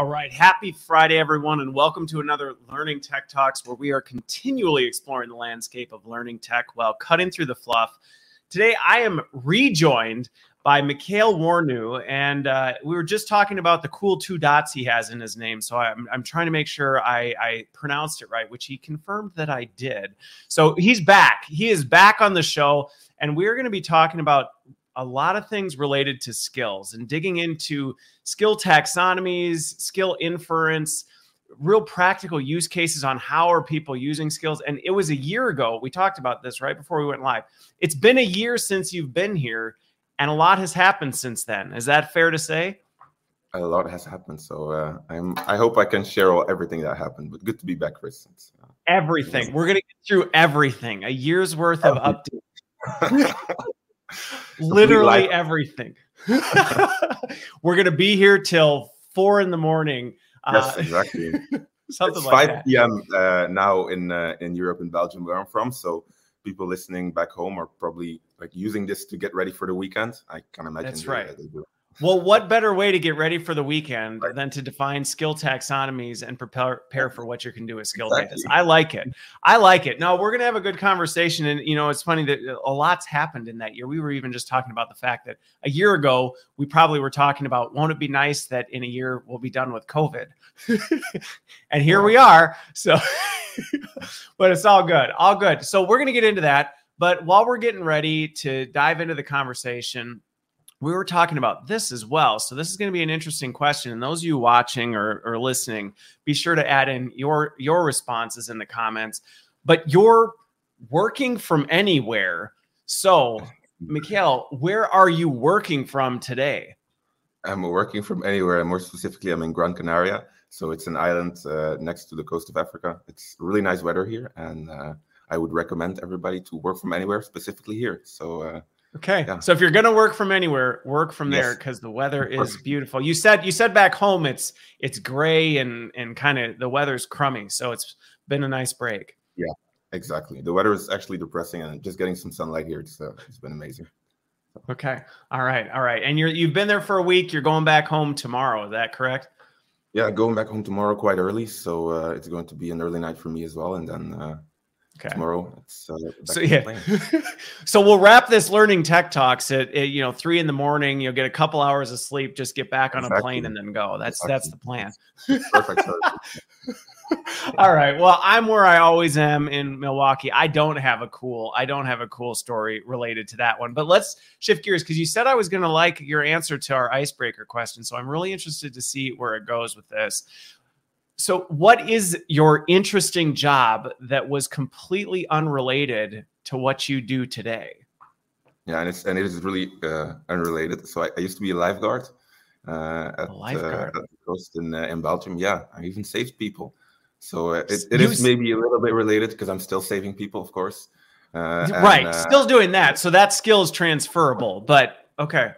All right. Happy Friday, everyone, and welcome to another Learning Tech Talks where we are continually exploring the landscape of learning tech while cutting through the fluff. Today, I am rejoined by Mikaël Wornoo, and uh, we were just talking about the cool two dots he has in his name. So I'm, I'm trying to make sure I, I pronounced it right, which he confirmed that I did. So he's back. He is back on the show, and we're going to be talking about a lot of things related to skills and digging into skill taxonomies, skill inference, real practical use cases on how are people using skills. And it was a year ago. We talked about this right before we went live. It's been a year since you've been here, and a lot has happened since then. Is that fair to say? A lot has happened. So uh, I'm. I hope I can share all everything that happened. But good to be back, Chris. Uh, everything. We're gonna get through everything. A year's worth of updates. literally everything. We're gonna be here till four in the morning. Yes, uh, exactly. something it's like 5 p.m. Uh, now in uh, in Europe and Belgium, where I'm from. So people listening back home are probably like using this to get ready for the weekend. I can imagine. That's right. Well, what better way to get ready for the weekend than to define skill taxonomies and prepare, prepare for what you can do with skill exactly. data? I like it. I like it. No, we're going to have a good conversation. And, you know, it's funny that a lot's happened in that year. We were even just talking about the fact that a year ago, we probably were talking about, won't it be nice that in a year we'll be done with COVID? and here we are. So, but it's all good. All good. So we're going to get into that. But while we're getting ready to dive into the conversation, we were talking about this as well. So this is going to be an interesting question. And those of you watching or, or listening, be sure to add in your your responses in the comments. But you're working from anywhere. So, Mikaël, where are you working from today? I'm working from anywhere. And more specifically, I'm in Gran Canaria. So it's an island uh, next to the coast of Africa. It's really nice weather here, and uh, I would recommend everybody to work from anywhere, specifically here. So uh, Okay. Yeah. So if you're going to work from anywhere, work from yes. there because the weather is beautiful. You said you said back home it's it's gray and and kind of the weather's crummy. So it's been a nice break. Yeah. Exactly. The weather is actually depressing and just getting some sunlight here it's uh, it's been amazing. Okay. All right. All right. And you're you've been there for a week. You're going back home tomorrow. Is that correct? Yeah, going back home tomorrow quite early, so uh, it's going to be an early night for me as well, and then uh, Okay. Tomorrow, it's uh, so yeah. so we'll wrap this learning tech talks at, at, you know three in the morning. You'll get a couple hours of sleep, just get back on exactly. a plane and then go. That's exactly. that's the plan. Perfect. All right. Well, I'm where I always am in Milwaukee. I don't have a cool, I don't have a cool story related to that one. But let's shift gears because you said I was going to like your answer to our icebreaker question. So I'm really interested to see where it goes with this. So, what is your interesting job that was completely unrelated to what you do today? Yeah, and it's and it is really uh, unrelated. So, I, I, used to be a lifeguard uh, at, lifeguard. Uh, at, the coast in uh, in Belgium. Yeah, I even saved people. So uh, it, it is maybe a little bit related because I'm still saving people, of course. Uh, right, and, still doing that. So that skill is transferable. But okay.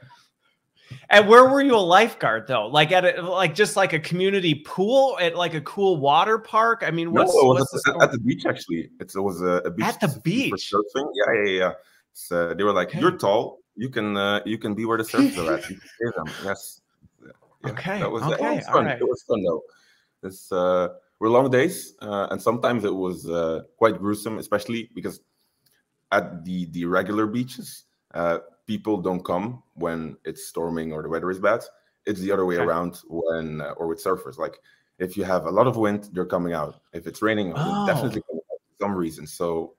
And where were you a lifeguard though? Like at a, like just like a community pool at like a cool water park? I mean, what's, no, what's at, the, at, the beach actually. It's, it was a, a beach at the beach. surfing. Yeah, yeah, yeah. So they were like, okay. "You're tall. You can uh, you can be where the surfers are at. You can save them." Yes. Yeah, okay. That was, okay. It was fun. It was fun though. It's uh, were long days, uh, and sometimes it was uh, quite gruesome, especially because at the the regular beaches, uh, people don't come when it's storming or the weather is bad. It's the other way okay. around when uh, or with surfers. Like if you have a lot of wind, they're coming out. If it's raining, oh. definitely coming out for some reason. So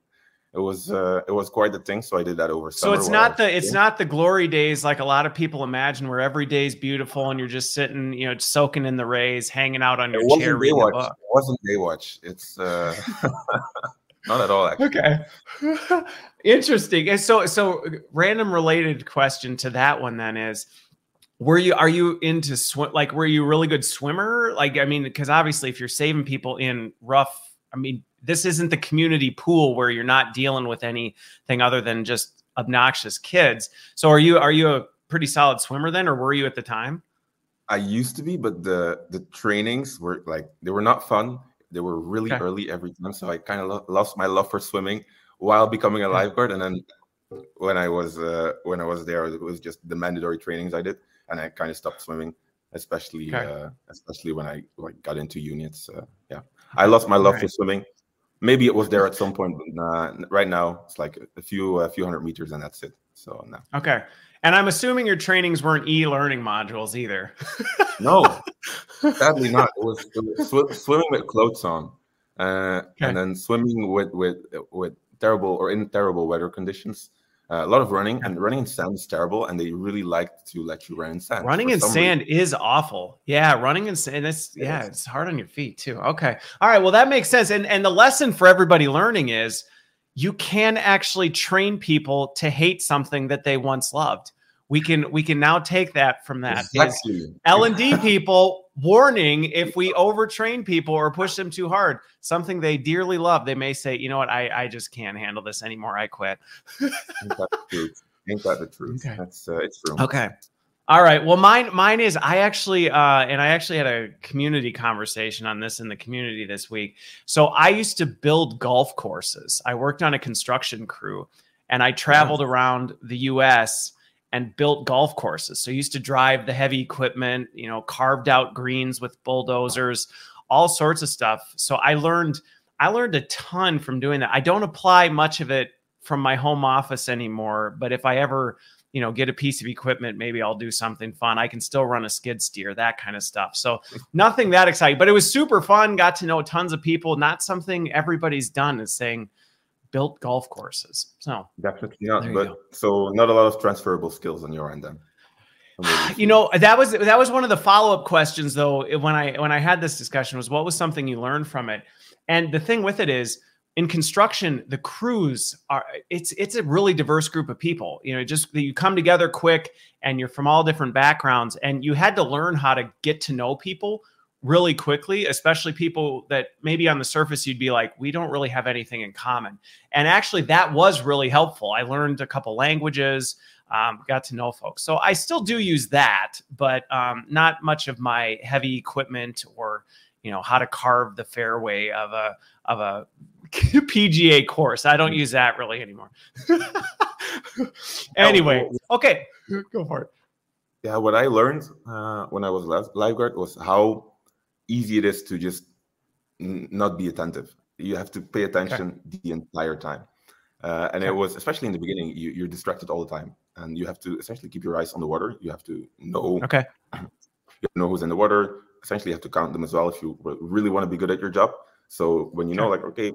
it was uh, it was quite the thing. So I did that over. So it's not the it's not the glory days like a lot of people imagine, where every day is beautiful and you're just sitting, you know, soaking in the rays, hanging out on your it chair. Reading a book. It wasn't Baywatch. It's uh, Not at all. Actually. Okay. Interesting. And so, so random related question to that one then is, were you are you into swim? Like, were you a really good swimmer? Like, I mean, because obviously, if you're saving people in rough, I mean, this isn't the community pool where you're not dealing with anything other than just obnoxious kids. So, are you are you a pretty solid swimmer then, or were you at the time? I used to be, but the the trainings were like they were not fun they were really okay. early every time, so I kind of lo- lost my love for swimming while becoming a lifeguard. And then when I was uh, when I was there, it was just the mandatory trainings I did, and I kind of stopped swimming. especially okay. uh, especially when I like got into units. Uh, yeah, I lost my love right. for swimming. Maybe it was there at some point, but uh, right now it's like a few a few hundred meters and that's it. So no. Okay, and I'm assuming your trainings weren't e-learning modules either. no, sadly not. It was, it was sw- swimming with clothes on, uh, okay. and then swimming with with with terrible or in terrible weather conditions. Uh, a lot of running, and running in sand is terrible, and they really like to let you run in sand. Running in sand reason. is awful. Yeah, running in sand. It's it yeah, is. it's hard on your feet too. Okay, all right. Well, that makes sense. And and the lesson for everybody learning is you can actually train people to hate something that they once loved. We can we can now take that from that. Exactly. L and D people warning if we overtrain people or push them too hard, something they dearly love, they may say, you know what, I I just can't handle this anymore. I quit. Ain't that the truth? Ain't that the truth? Okay. That's uh, it's true. Okay. All right. Well, mine mine is I actually uh, and I actually had a community conversation on this in the community this week. So I used to build golf courses. I worked on a construction crew, and I traveled around the U.S. and built golf courses. So I used to drive the heavy equipment, you know, carved out greens with bulldozers, all sorts of stuff. So I learned I learned a ton from doing that. I don't apply much of it from my home office anymore, but if I ever you know, get a piece of equipment, maybe I'll do something fun. I can still run a skid steer, that kind of stuff. So nothing that exciting, but it was super fun. Got to know tons of people. Not something everybody's done is saying built golf courses. So definitely not. But so not a lot of transferable skills on your end then. You know that was that was one of the follow up questions though when I when I had this discussion was what was something you learned from it, and the thing with it is in construction the crews are it's it's a really diverse group of people. You know just that you come together quick and you're from all different backgrounds and you had to learn how to get to know people really quickly especially people that maybe on the surface you'd be like we don't really have anything in common. And actually that was really helpful. I learned a couple languages um, got to know folks. So i still do use that but um, not much of my heavy equipment or you know how to carve the fairway of a of a PGA course. I don't use that really anymore. anyway, okay, go for it. Yeah, what I learned uh, when I was last lifeguard was how easy it is to just not be attentive. You have to pay attention okay. the entire time. Uh, and okay. it was especially in the beginning, you, are distracted all the time, and you have to essentially keep your eyes on the water. You have to know, okay, you know who's in the water. Essentially, you have to count them as well if you really want to be good at your job. So when you know, like, okay,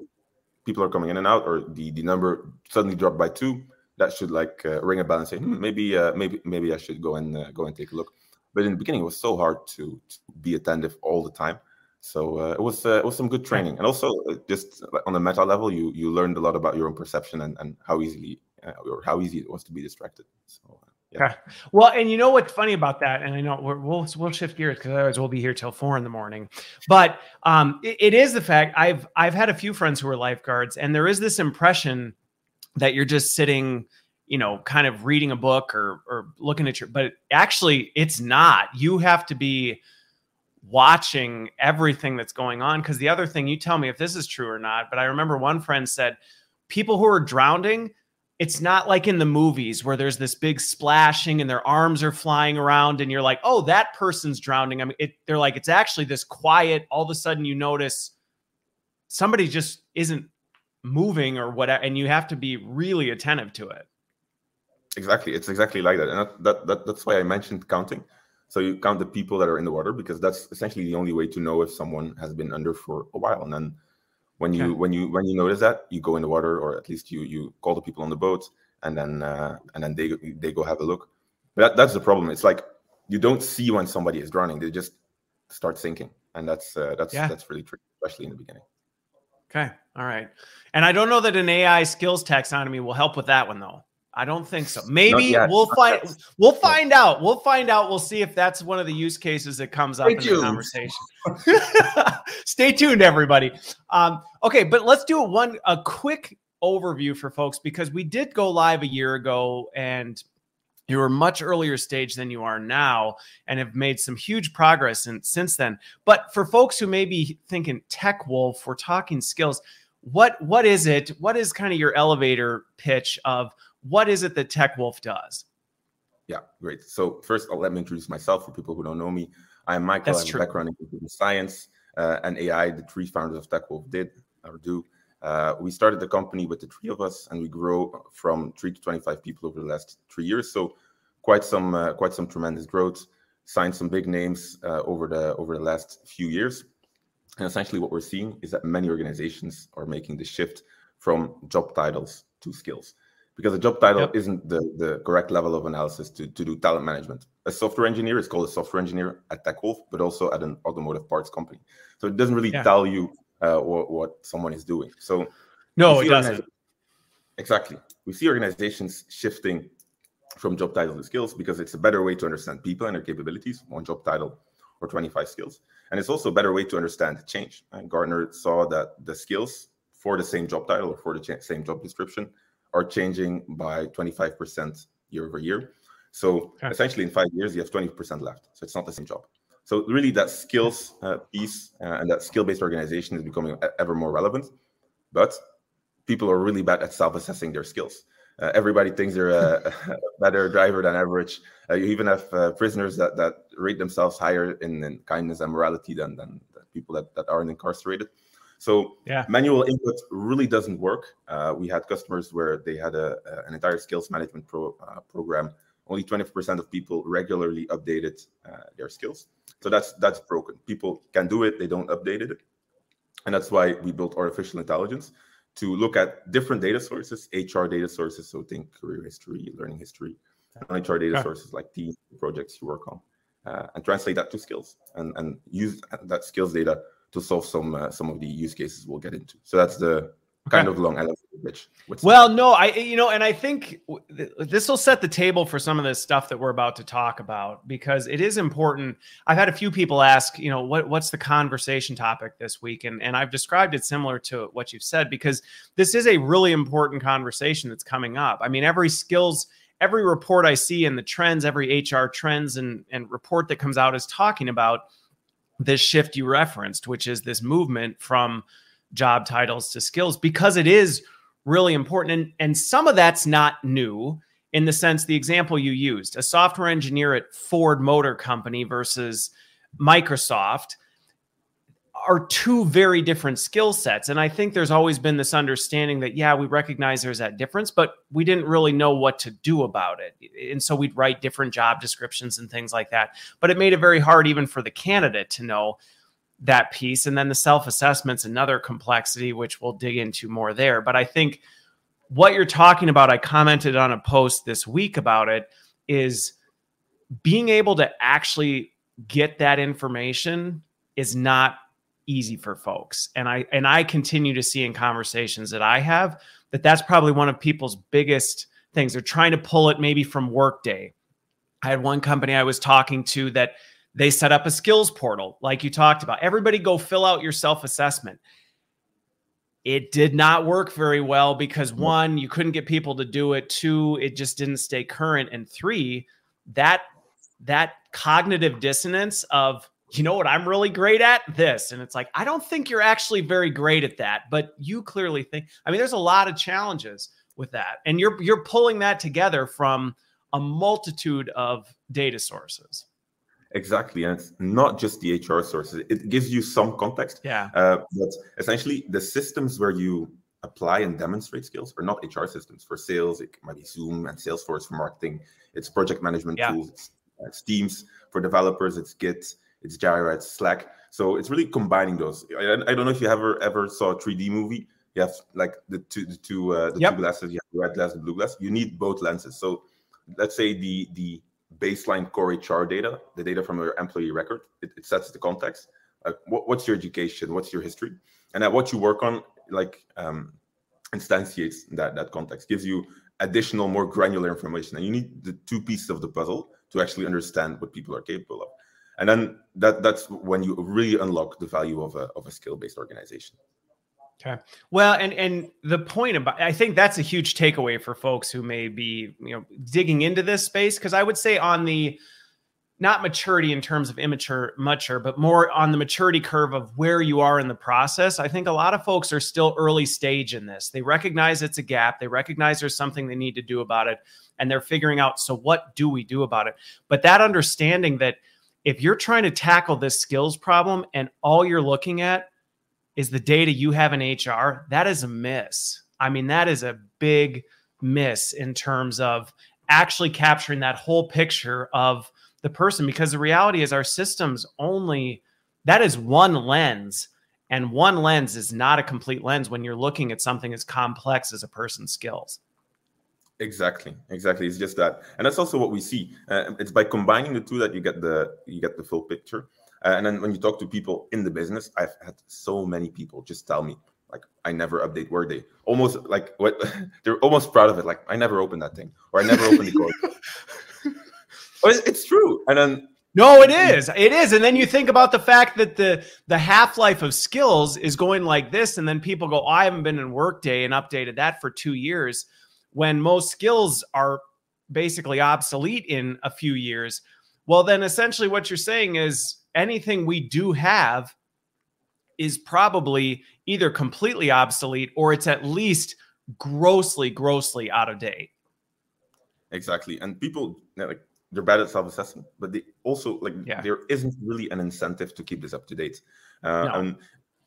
people are coming in and out, or the the number suddenly dropped by two, that should like uh, ring a bell and say, hmm, maybe uh, maybe maybe I should go and uh, go and take a look. But in the beginning, it was so hard to, to be attentive all the time. So uh, it was uh, it was some good training, and also uh, just on the meta level, you you learned a lot about your own perception and, and how easily or how easy it was to be distracted. So yeah. Okay. Well, and you know what's funny about that, and I know we will we'll shift gears because otherwise we'll be here till four in the morning. But um, it, it is the fact I've I've had a few friends who are lifeguards, and there is this impression that you're just sitting, you know, kind of reading a book or or looking at your, but actually it's not. You have to be watching everything that's going on because the other thing you tell me if this is true or not. But I remember one friend said people who are drowning it's not like in the movies where there's this big splashing and their arms are flying around and you're like, oh, that person's drowning. I mean, it, they're like, it's actually this quiet. All of a sudden, you notice somebody just isn't moving or whatever, and you have to be really attentive to it. Exactly, it's exactly like that, and that, that, that that's why I mentioned counting. So you count the people that are in the water because that's essentially the only way to know if someone has been under for a while, and then when you when you when you notice that you go in the water or at least you you call the people on the boat and then uh, and then they they go have a look. But that, that's the problem. It's like you don't see when somebody is drowning. They just start sinking. And that's uh, that's yeah. that's really tricky especially in the beginning. Okay. All right. And i don't know that an ai skills taxonomy will help with that one though I don't think so. Maybe we'll find we'll find out. We'll find out. We'll see if that's one of the use cases that comes up Stay in tuned. the conversation. Stay tuned, everybody. Um, okay, but let's do one a quick overview for folks because we did go live a year ago and you were much earlier stage than you are now and have made some huge progress in, since then. But for folks who may be thinking TechWolf, we're talking skills. What what is it? What is kind of your elevator pitch of what is it that TechWolf does? Yeah, great. So first, I'll let me introduce myself for people who don't know me. I'm Mikaël. That's I have true. a background in computer science uh, and AI. The three founders of TechWolf did or do. Uh, we started the company with the three of us, and we grow from three to 25 people over the last three years. So quite some uh, quite some tremendous growth. Signed some big names uh, over the over the last few years. And essentially, what we're seeing is that many organizations are making the shift from job titles to skills because a job title yep. isn't the, the correct level of analysis to, to do talent management. A software engineer is called a software engineer at TechWolf, but also at an automotive parts company. So it doesn't really yeah. tell you uh, what, what someone is doing. So no, it doesn't. Exactly. We see organizations shifting from job titles to skills because it's a better way to understand people and their capabilities, one job title or 25 skills. And it's also a better way to understand change. And Gartner saw that the skills for the same job title or for the same job description are changing by 25% year over year. So okay. essentially, in five years, you have 20% left. So it's not the same job. So really, that skills uh, piece uh, and that skill-based organization is becoming ever more relevant. But people are really bad at self-assessing their skills. Uh, everybody thinks they're a, a, better driver than average. Uh, you even have uh, prisoners that, that rate themselves higher in, in kindness and morality than, than people that, that aren't incarcerated. So yeah. manual input really doesn't work. Uh, we had customers where they had a, a an entire skills management pro, uh, program. Only 20% of people regularly updated uh, their skills. So that's that's broken. People can do it, they don't update it. And that's why we built artificial intelligence to look at different data sources, HR data sources. So think career history, learning history, and HR data yeah. sources like the projects you work on, uh, and translate that to skills and, and use that skills data to solve some uh, some of the use cases we'll get into. So that's the kind okay. of long elevator pitch. Well, no, I you know, and I think this will set the table for some of this stuff that we're about to talk about because it is important. I've had a few people ask, you know, what what's the conversation topic this week, and and I've described it similar to what you've said because this is a really important conversation that's coming up. I mean, every skills. Every report I see in the trends, every HR trends and, and report that comes out is talking about this shift you referenced, which is this movement from job titles to skills, because it is really important. And, and some of that's not new in the sense the example you used a software engineer at Ford Motor Company versus Microsoft are two very different skill sets. And I think there's always been this understanding that, yeah, we recognize there's that difference, but we didn't really know what to do about it. And so we'd write different job descriptions and things like that. But it made it very hard even for the candidate to know that piece. And then the self assessment's another complexity, which we'll dig into more there. But I think what you're talking about, I commented on a post this week about it, is being able to actually get that information is not easy for folks. And I and I continue to see in conversations that I have that that's probably one of people's biggest things. They're trying to pull it maybe from Workday. I had one company I was talking to that they set up a skills portal like you talked about. Everybody go fill out your self-assessment. It did not work very well because mm-hmm. one, you couldn't get people to do it. Two, it just didn't stay current. And three, that that cognitive dissonance of you know what I'm really great at? This. And it's like, I don't think you're actually very great at that, but you clearly think. I mean, there's a lot of challenges with that. And you're you're pulling that together from a multitude of data sources. Exactly. And it's not just the HR sources. It gives you some context. Yeah. Uh, but essentially the systems where you apply and demonstrate skills are not HR systems. For sales, it might be Zoom and Salesforce for marketing. It's project management yeah. tools, it's, it's Teams. For developers, it's Git it's Jira, it's Slack. So it's really combining those. I, I don't know if you ever ever saw a 3D movie. You have like the two the two uh, the yep. two glasses. You have red glass, blue glass. You need both lenses. So let's say the the baseline core HR data, the data from your employee record, it, it sets the context. Like what, what's your education? What's your history? And at what you work on, like um, instantiates that that context, gives you additional, more granular information. And you need the two pieces of the puzzle to actually understand what people are capable of and then that that's when you really unlock the value of a, of a skill-based organization. Okay. Well and and the point about i think that's a huge takeaway for folks who may be you know digging into this space because i would say on the not maturity in terms of immature mature but more on the maturity curve of where you are in the process i think a lot of folks are still early stage in this. They recognize it's a gap. They recognize there's something they need to do about it and they're figuring out so what do we do about it? But that understanding that if you're trying to tackle this skills problem and all you're looking at is the data you have in HR, that is a miss. I mean, that is a big miss in terms of actually capturing that whole picture of the person because the reality is our systems only that is one lens and one lens is not a complete lens when you're looking at something as complex as a person's skills exactly exactly it's just that and that's also what we see uh, it's by combining the two that you get the you get the full picture uh, and then when you talk to people in the business i've had so many people just tell me like i never update workday almost like what they're almost proud of it like i never open that thing or i never open the code it's, it's true and then no, it is. It is. And then you think about the fact that the the half-life of skills is going like this and then people go, oh, "I haven't been in Workday and updated that for 2 years." When most skills are basically obsolete in a few years. Well, then essentially what you're saying is anything we do have is probably either completely obsolete or it's at least grossly grossly out of date. Exactly. And people like they're bad at self-assessment, but they also like yeah. there isn't really an incentive to keep this up to date. Uh, no. And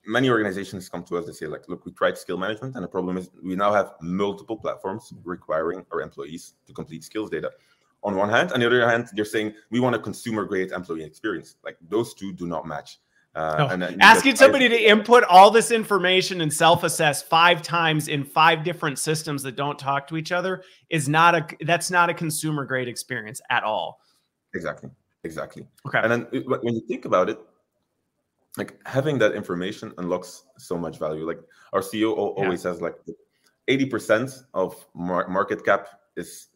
many organizations come to us and say, like, look, we tried skill management, and the problem is we now have multiple platforms requiring our employees to complete skills data. On one hand, on the other hand, they're saying we want a consumer-grade employee experience. Like those two do not match. Uh, and asking somebody to input all this information and self-assess five times in five different systems that don't talk to each other is not a that's not a consumer grade experience at all. Exactly. Exactly. Okay. And then when you think about it, like having that information unlocks so much value. Like our CEO always yeah. says, like 80% of market cap is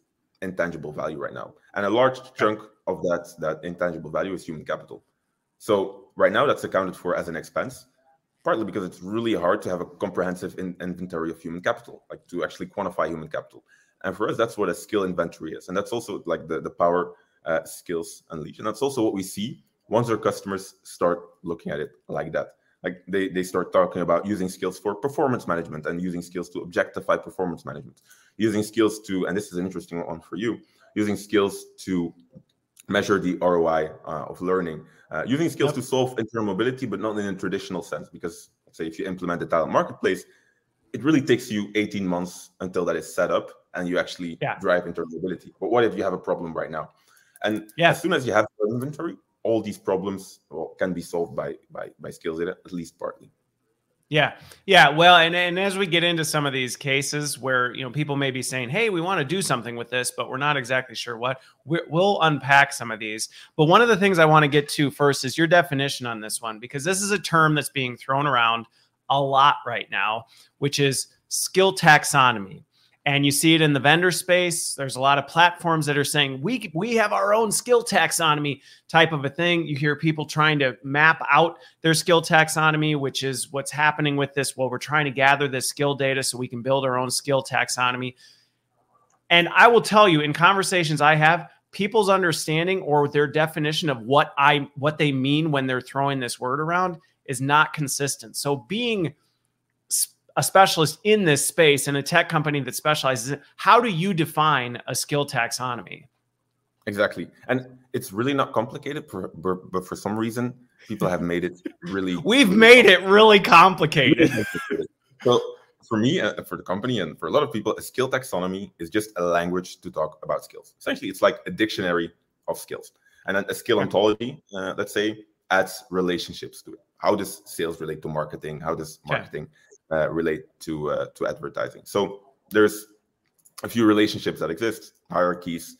intangible value right now, and a large chunk of that that intangible value is human capital. So right now that's accounted for as an expense, partly because it's really hard to have a comprehensive in inventory of human capital, like to actually quantify human capital. And for us, that's what a skill inventory is. And that's also like the, the power uh, skills unleash. And that's also what we see once their customers start looking at it like that. Like they, they start talking about using skills for performance management and using skills to objectify performance management, using skills to, and this is an interesting one for you, using skills to measure the ROI uh, of learning, uh, using skills yep. to solve internal mobility, but not in a traditional sense. Because say if you implement the talent marketplace, it really takes you 18 months until that is set up and you actually yeah. drive internal mobility. But what if you have a problem right now? And yeah. as soon as you have inventory, all these problems can be solved by by by skills at least partly. Yeah. Yeah. Well, and, and as we get into some of these cases where, you know, people may be saying, hey, we want to do something with this, but we're not exactly sure what, we will unpack some of these. But one of the things I want to get to first is your definition on this one, because this is a term that's being thrown around a lot right now, which is skill taxonomy and you see it in the vendor space. There's a lot of platforms that are saying we we have our own skill taxonomy type of a thing. You hear people trying to map out their skill taxonomy which is what's happening with this. Well we're trying to gather this skill data so we can build our own skill taxonomy. And i will tell you in conversations i have people's understanding or their definition of what i what they mean when they're throwing this word around is not consistent. So being a specialist in this space and a tech company that specializes in how do you define a skill taxonomy? Exactly. And it's really not complicated but for some reason people have made it really we've really made it really complicated. so for me uh, for the company and for a lot of people a skill taxonomy is just a language to talk about skills. Essentially it's like a dictionary of skills. And then a skill ontology uh, let's say adds relationships to it. How does sales relate to marketing? How does marketing uh, relate to uh, to advertising. So there's a few relationships that exist, hierarchies.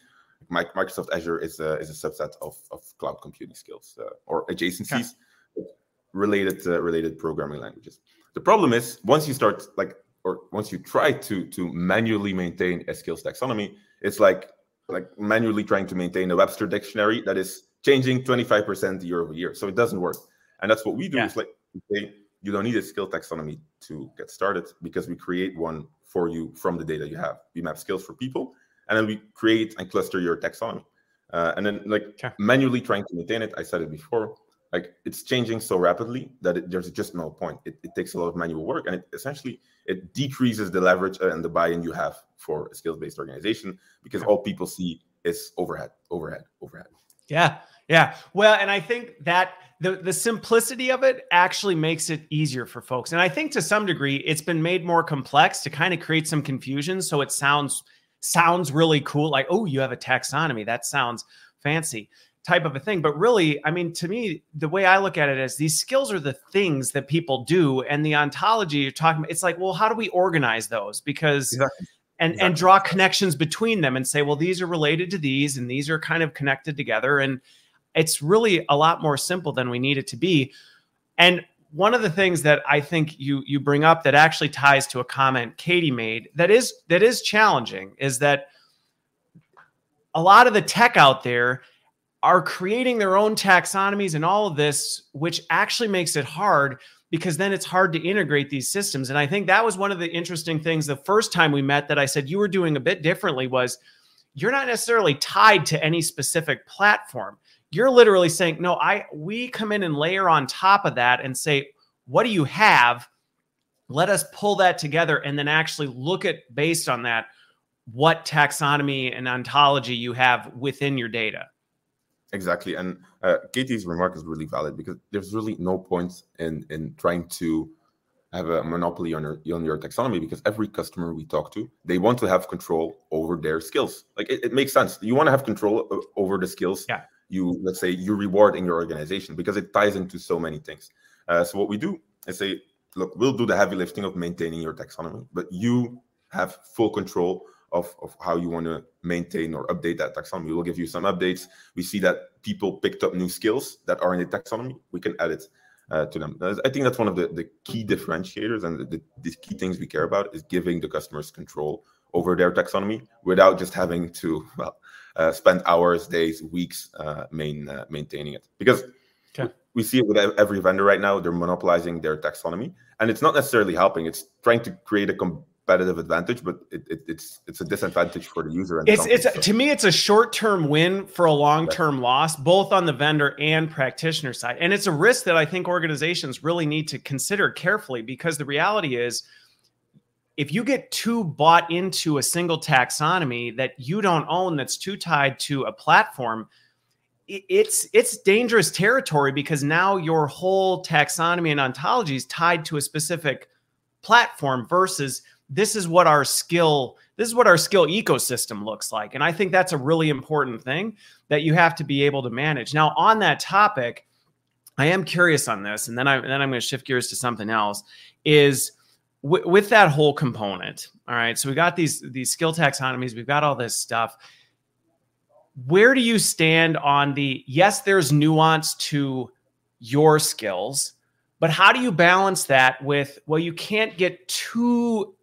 Microsoft Azure is a, is a subset of, of cloud computing skills uh, or adjacencies related to related programming languages. The problem is once you start like or once you try to to manually maintain a skills taxonomy, it's like like manually trying to maintain a Webster dictionary that is changing 25% year over year. So it doesn't work. And that's what we do. Yeah. Is like okay, you don't need a skill taxonomy to get started because we create one for you from the data you have. We map skills for people, and then we create and cluster your taxonomy. Uh, and then, like okay. manually trying to maintain it, I said it before. Like it's changing so rapidly that it, there's just no point. It, it, takes a lot of manual work, and it essentially it decreases the leverage and the buy-in you have for a skills-based organization because okay. all people see is overhead, overhead, overhead. Yeah. Yeah. Well, and I think that the the simplicity of it actually makes it easier for folks. And I think to some degree it's been made more complex to kind of create some confusion so it sounds sounds really cool like oh you have a taxonomy that sounds fancy type of a thing but really i mean to me the way i look at it is these skills are the things that people do and the ontology you're talking about it's like well how do we organize those because exactly. and exactly. and draw connections between them and say well these are related to these and these are kind of connected together and it's really a lot more simple than we need it to be. And one of the things that I think you you bring up that actually ties to a comment Katie made that is that is challenging is that a lot of the tech out there are creating their own taxonomies and all of this, which actually makes it hard because then it's hard to integrate these systems. And I think that was one of the interesting things the first time we met that I said you were doing a bit differently was you're not necessarily tied to any specific platform you're literally saying, no, I we come in and layer on top of that and say, what do you have? Let us pull that together and then actually look at based on that what taxonomy and ontology you have within your data. Exactly, and uh, Katie's remark is really valid because there's really no point in in trying to have a monopoly on your on your taxonomy because every customer we talk to they want to have control over their skills like it, it makes sense you want to have control over the skills yeah you let's say you reward in your organization because it ties into so many things. Uh, so what we do is say look we'll do the heavy lifting of maintaining your taxonomy but you have full control of, of how you want to maintain or update that taxonomy. We'll give you some updates. We see that people picked up new skills that are in the taxonomy. We can add it uh, to them. I think that's one of the, the key differentiators and the, the key things we care about is giving the customers control over their taxonomy without just having to well spend hours, days, weeks uh, main, uh, maintaining it. Because okay. we see it with every vendor right now; they're monopolizing their taxonomy, and it's not necessarily helping. It's trying to create a competitive advantage, but it, it, it's it's a disadvantage for the user. And it's it's so. to me, it's a short term win for a long term loss, both on the vendor and practitioner side, and it's a risk that I think organizations really need to consider carefully because the reality is if you get too bought into a single taxonomy that you don't own that's too tied to a platform it's it's dangerous territory because now your whole taxonomy and ontology is tied to a specific platform versus this is what our skill this is what our skill ecosystem looks like. And i think that's a really important thing that you have to be able to manage. Now on that topic i am curious on this and then i then i'm going to shift gears to something else is w- with that whole component, all right. So we got these these skill taxonomies. We've got all this stuff. Where do you stand on the yes? There's nuance to your skills, but how do you balance that with well? You can't get too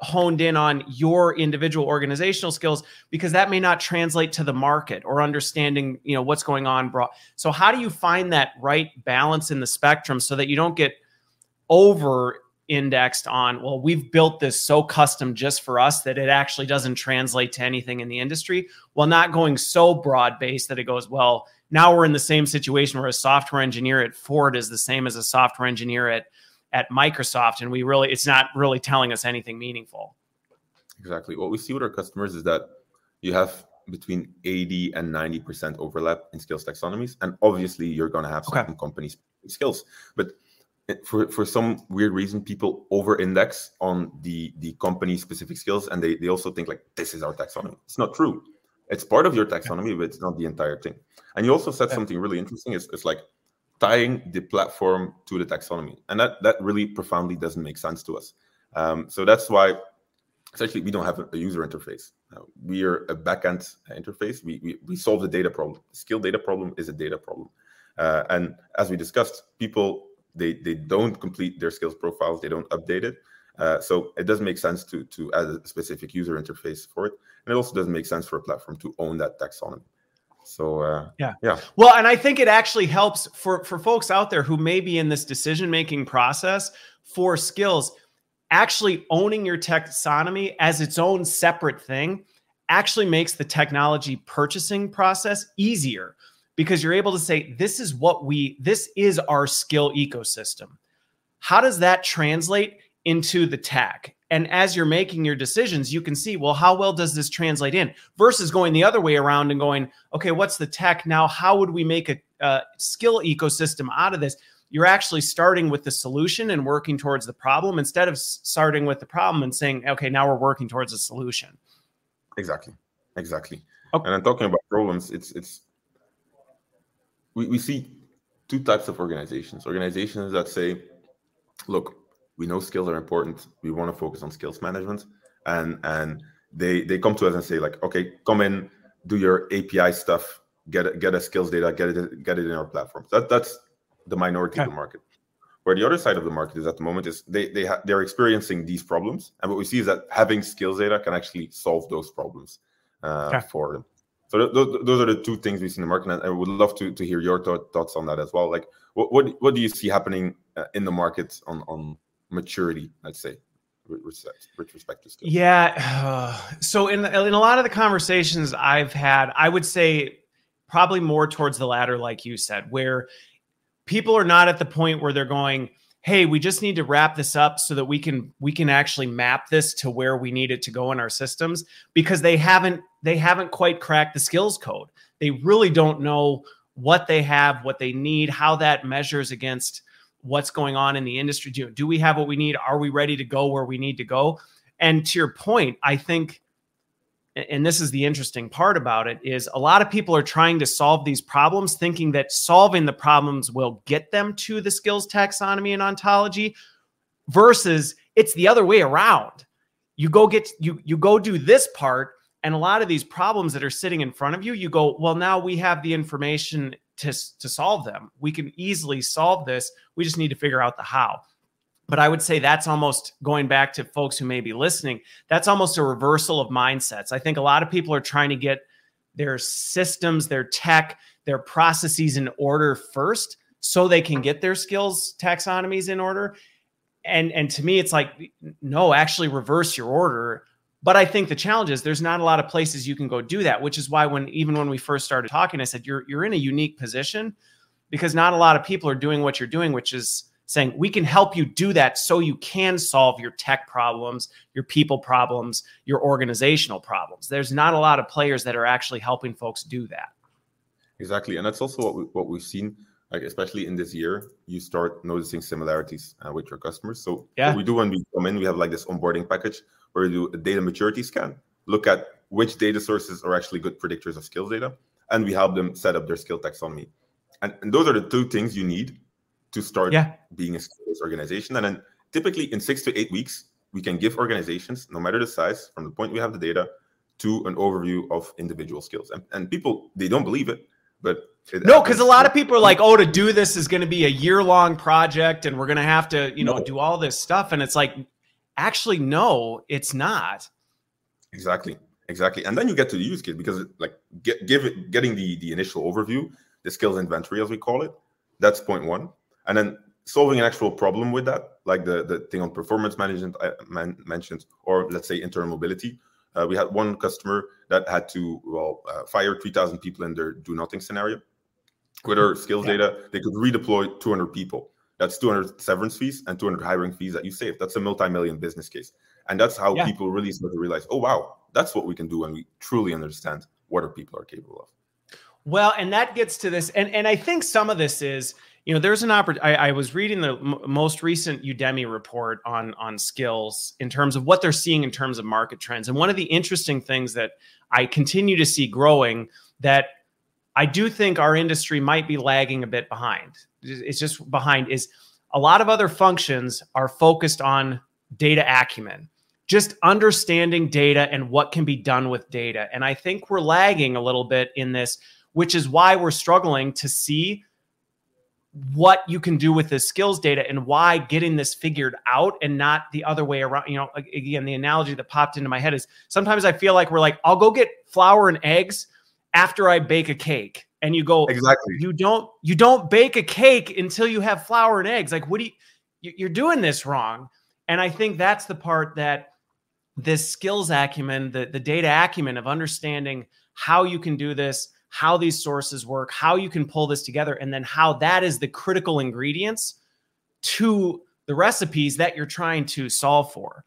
honed in on your individual organizational skills because that may not translate to the market or understanding you know what's going on so how do you find that right balance in the spectrum so that you don't get over indexed on well we've built this so custom just for us that it actually doesn't translate to anything in the industry. While not going so broad based that it goes well now we're in the same situation where a software engineer at ford is the same as a software engineer at at microsoft and we really it's not really telling us anything meaningful. Exactly. What we see with our customers is that you have between 80 and 90% overlap in skills taxonomies and obviously you're going to have okay. some companies skills. But for for some weird reason people over index on the the company specific skills and they, they also think like this is our taxonomy. It's not true. It's part of your taxonomy but it's not the entire thing. And you also said something really interesting. It's, it's like tying the platform to the taxonomy. And that that really profoundly doesn't make sense to us. Um, so that's why essentially we don't have a, user interface. Uh, we are a backend interface. We, we we solve the data problem. Skill data problem is a data problem. Uh, and as we discussed people they they don't complete their skills profiles they don't update it. Uh, so it doesn't make sense to to add a specific user interface for it. And it also doesn't make sense for a platform to own that taxonomy. So uh, yeah. yeah. Well and i think it actually helps for for folks out there who may be in this decision making process for skills actually owning your taxonomy as its own separate thing actually makes the technology purchasing process easier because you're able to say, this is what we, this is our skill ecosystem. How does that translate into the tech. And as you're making your decisions, you can see, well, how well does this translate in versus going the other way around and going, okay, what's the tech now? How would we make a, a skill ecosystem out of this? You're actually starting with the solution and working towards the problem instead of starting with the problem and saying, okay, now we're working towards a solution. Exactly. Exactly. Okay. And I'm talking about problems. It's, it's, we, we see two types of organizations organizations that say, look, we know skills are important. We want to focus on skills management, and and they they come to us and say like, okay, come in, do your API stuff, get a, get a skills data, get it get it in our platform. That that's the minority okay. of the market. Where the other side of the market is at the moment is they they they're experiencing these problems, and what we see is that having skills data can actually solve those problems uh, okay. for them. So th- th- those are the two things we see in the market, and I would love to to hear your th- thoughts on that as well. Like, what what, what do you see happening uh, in the market on on maturity, let's say, with respect, to? Yeah. So in in a lot of the conversations I've had, I would say probably more towards the latter, like you said, where people are not at the point where they're going, hey we just need to wrap this up so that we can we can actually map this to where we need it to go in our systems because they haven't they haven't quite cracked the skills code they really don't know what they have what they need how that measures against what's going on in the industry. Do, do we have what we need? Are we ready to go where we need to go? And to your point, I think, and this is the interesting part about it, is a lot of people are trying to solve these problems, thinking that solving the problems will get them to the skills taxonomy and ontology, versus it's the other way around. You go get you you go do this part, and a lot of these problems that are sitting in front of you, you go, well, now we have the information to, to solve them. We can easily solve this. We just need to figure out the how. But I would say that's almost going back to folks who may be listening, that's almost a reversal of mindsets. I think a lot of people are trying to get their systems, their tech, their processes in order first so they can get their skills taxonomies in order. And and to me it's like no, actually reverse your order but I think the challenge is there's not a lot of places you can go do that, which is why when even when we first started talking, I said you're you're in a unique position because not a lot of people are doing what you're doing, which is saying we can help you do that so you can solve your tech problems, your people problems, your organizational problems. There's not a lot of players that are actually helping folks do that. Exactly, and that's also what we, what we've seen like especially in this year, you start noticing similarities uh, with your customers. So yeah. what we do when we come in, we have like this onboarding package where we do a data maturity scan, look at which data sources are actually good predictors of skills data, and we help them set up their skill taxonomy. And, and those are the two things you need to start yeah. being a skills organization. And then typically in six to eight weeks, we can give organizations, no matter the size, from the point we have the data, to an overview of individual skills. And, and people, they don't believe it, but no, because a lot of people are like, "Oh, to do this is going to be a year-long project, and we're going to have to, you know, no. do all this stuff." And it's like, actually, no, it's not. Exactly, exactly. And then you get to the use case because, like, get, give it, getting the the initial overview, the skills inventory, as we call it, that's point one. And then solving an actual problem with that, like the the thing on performance management I mentioned, or let's say internal mobility. Uh, we had one customer that had to well uh, fire 3,000 people in their do nothing scenario with our skills yeah. data, they could redeploy 200 people. That's 200 severance fees and 200 hiring fees that you save. That's a multi-million business case. And that's how yeah. people really start to realize, oh, wow, that's what we can do when we truly understand what our people are capable of. Well, and that gets to this. And, and I think some of this is, you know, there's an opportunity. I was reading the most recent Udemy report on, on skills in terms of what they're seeing in terms of market trends. And one of the interesting things that I continue to see growing that I do think our industry might be lagging a bit behind. It's just behind is a lot of other functions are focused on data acumen, just understanding data and what can be done with data. And I think we're lagging a little bit in this, which is why we're struggling to see what you can do with this skills data and why getting this figured out and not the other way around. You know, again, the analogy that popped into my head is sometimes I feel like we're like, I'll go get flour and eggs after I bake a cake. And you go exactly. You don't you don't bake a cake until you have flour and eggs. Like, what do you? You're doing this wrong. And I think that's the part that this skills acumen, the the data acumen of understanding how you can do this, how these sources work, how you can pull this together, and then how that is the critical ingredients to the recipes that you're trying to solve for.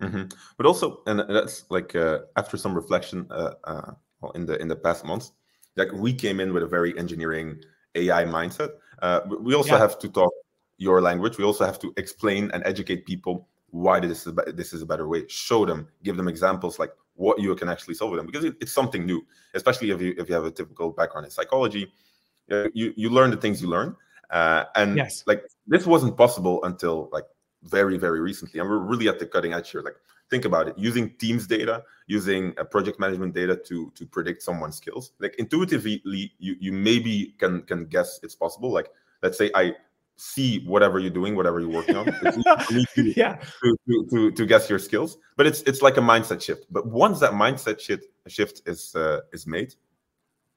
Mm-hmm. But also, and that's like uh, after some reflection uh, uh, in the in the past months, like we came in with a very engineering AI mindset. Uh, we also yeah. have to talk your language. We also have to explain and educate people why this is this is a better way. Show them, give them examples like what you can actually solve with them because it, it's something new. Especially if you if you have a typical background in psychology, you you learn the things you learn, uh, and yes. like this wasn't possible until like very very recently, and we're really at the cutting edge here. Like think about it using teams data using a project management data to to predict someone's skills like intuitively you you maybe can can guess it's possible like let's say i see whatever you're doing whatever you're working on to, yeah to, to, to, to, guess your skills but it's it's like a mindset shift but once that mindset shift shift is uh, is made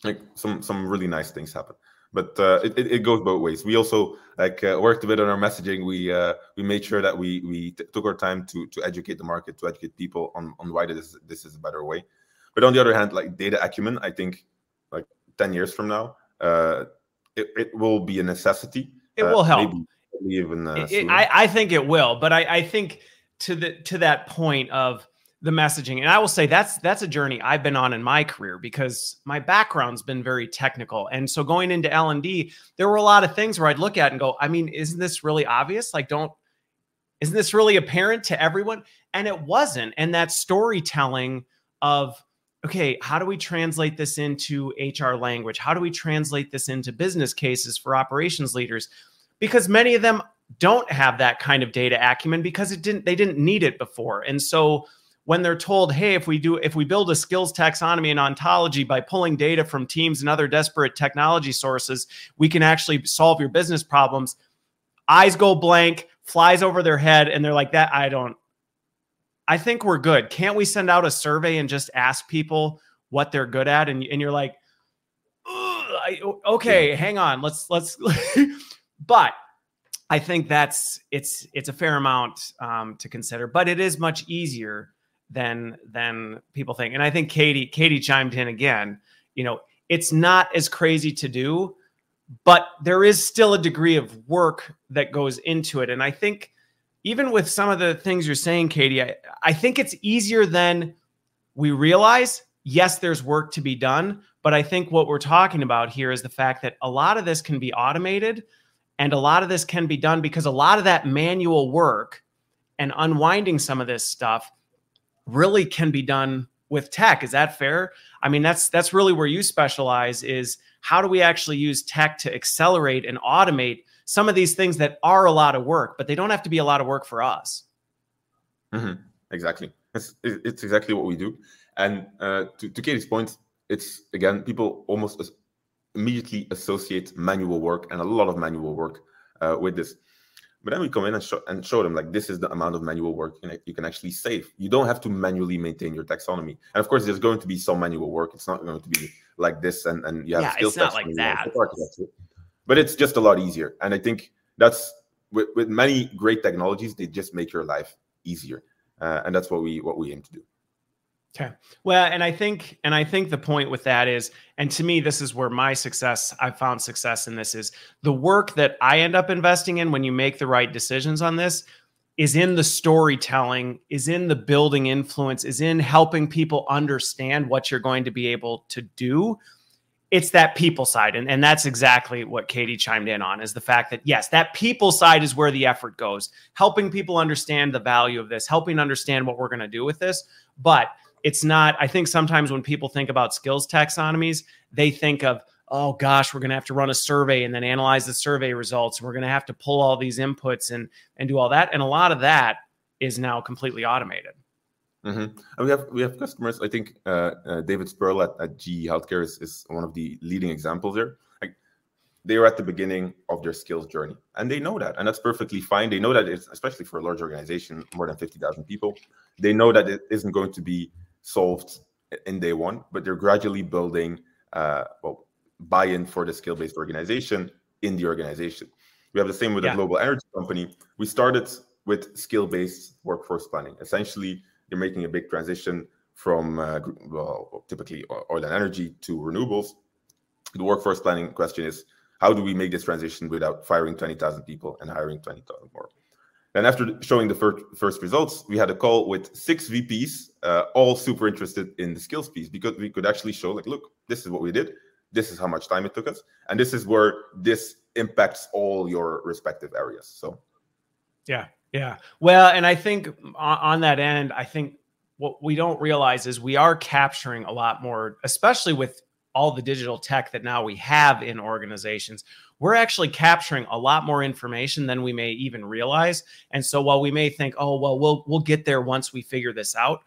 like some some really nice things happen but uh, it, it goes both ways. We also like uh, worked a bit on our messaging. We uh, we made sure that we we took our time to to educate the market, to educate people on on why this this is a better way. But on the other hand, like data acumen, I think like ten years from now, uh, it, it will be a necessity. It will help. Even uh, it, I I think it will, but I I think to the to that point of the messaging and i will say that's that's a journey i've been on in my career because my background's been very technical. And so going into l&d there were a lot of things where i'd look at and go i mean isn't this really obvious? Like don't isn't this really apparent to everyone? And it wasn't. And that storytelling of okay how do we translate this into hr language how do we translate this into business cases for operations leaders because many of them don't have that kind of data acumen because it didn't they didn't need it before and so when they're told, hey, if we do, if we build a skills taxonomy and ontology by pulling data from teams and other desperate technology sources, we can actually solve your business problems. Eyes go blank, flies over their head, and they're like, that I don't. I think we're good. Can't we send out a survey and just ask people what they're good at? And, and you're like, I, okay, hang on, let's let's. but I think that's it's it's a fair amount um, to consider, but it is much easier than than people think. And I think Katie Katie chimed in again. You know, it's not as crazy to do, but there is still a degree of work that goes into it. And I think even with some of the things you're saying, Katie, I, I think it's easier than we realize. Yes, there's work to be done, but I think what we're talking about here is the fact that a lot of this can be automated and a lot of this can be done because a lot of that manual work and unwinding some of this stuff really can be done with tech. Is that fair? I mean, that's that's really where you specialize is how do we actually use tech to accelerate and automate some of these things that are a lot of work, but they don't have to be a lot of work for us. Mm-hmm. Exactly. It's, it's exactly what we do. And uh, to, to Katie's point, it's again, people almost immediately associate manual work and a lot of manual work uh, with this. But then we come in and show, and show them like this is the amount of manual work you can actually save. You don't have to manually maintain your taxonomy. And of course, there's going to be some manual work. It's not going to be like this, and and you have yeah. It's not like that. But it's just a lot easier. And I think that's with, with many great technologies, they just make your life easier, uh, and that's what we what we aim to do. Okay. Well, and I think, and I think the point with that is, and to me, this is where my success, I found success in this is the work that I end up investing in when you make the right decisions on this is in the storytelling, is in the building influence, is in helping people understand what you're going to be able to do. It's that people side. And, and that's exactly what Katie chimed in on is the fact that, yes, that people side is where the effort goes, helping people understand the value of this, helping understand what we're going to do with this. But it's not i think sometimes when people think about skills taxonomies they think of oh gosh we're going to have to run a survey and then analyze the survey results we're going to have to pull all these inputs and and do all that and a lot of that is now completely automated mm-hmm. and we have we have customers i think uh, uh, david spurl at, at ge healthcare is, is one of the leading examples there like they are at the beginning of their skills journey and they know that and that's perfectly fine they know that it's especially for a large organization more than 50000 people they know that it isn't going to be solved in day one, but they're gradually building uh, well buy-in for the skill-based organization in the organization. We have the same with yeah. a global energy company. We started with skill-based workforce planning. Essentially, they're making a big transition from uh, well, typically oil and energy to renewables. The workforce planning question is how do we make this transition without firing 20,000 people and hiring 20,000 more? And after showing the first, first results, we had a call with six VPs, uh, all super interested in the skills piece because we could actually show, like, look, this is what we did. This is how much time it took us. And this is where this impacts all your respective areas. So, yeah, yeah. Well, and I think on, on that end, I think what we don't realize is we are capturing a lot more, especially with all the digital tech that now we have in organizations we're actually capturing a lot more information than we may even realize. And so while we may think, oh, well, we'll we'll get there once we figure this out,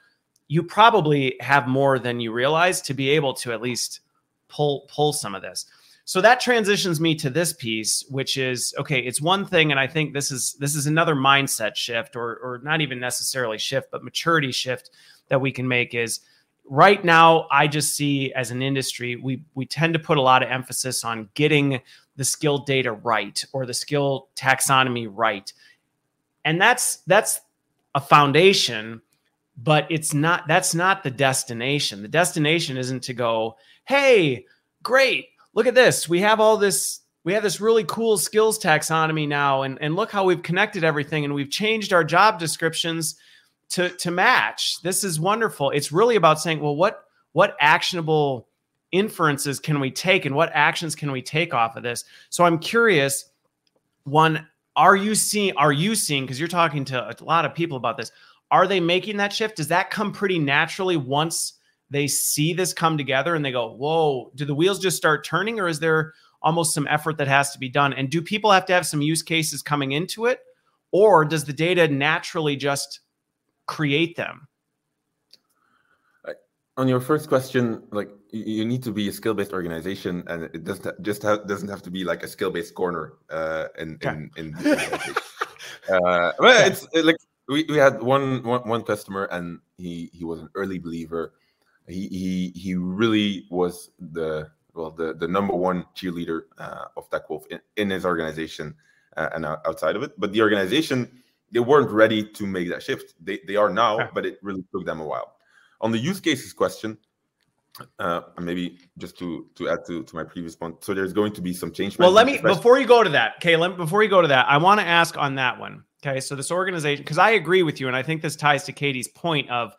you probably have more than you realize to be able to at least pull pull some of this. So that transitions me to this piece, which is okay, it's one thing, and I think this is this is another mindset shift, or or not even necessarily shift, but maturity shift that we can make is right now i just see as an industry we we tend to put a lot of emphasis on getting the skill data right or the skill taxonomy right. And that's that's a foundation but it's not that's not the destination. The destination isn't to go hey great look at this we have all this we have this really cool skills taxonomy now and, and look how we've connected everything and we've changed our job descriptions to to match this is wonderful it's really about saying well what what actionable inferences can we take and what actions can we take off of this? So I'm curious, one, are you seeing, are you seeing, because you're talking to a lot of people about this, are they making that shift? Does that come pretty naturally once they see this come together and they go, whoa, do the wheels just start turning or is there almost some effort that has to be done? And do people have to have some use cases coming into it? Or does the data naturally just create them? On your first question, like you need to be a skill-based organization, and it doesn't just have, doesn't have to be like a skill-based corner uh, in in, in uh, well, it's like we, we had one, one one customer, and he he was an early believer. He he he really was the well the the number one cheerleader uh, of TechWolf in, in his organization uh, and outside of it. But the organization they weren't ready to make that shift. They they are now, but it really took them a while. On the use cases question, uh, maybe just to to add to, to my previous point so there's going to be some change well let me before you go to that okay let, before you go to that i want to ask on that one okay so this organization because i agree with you and i think this ties to katie's point of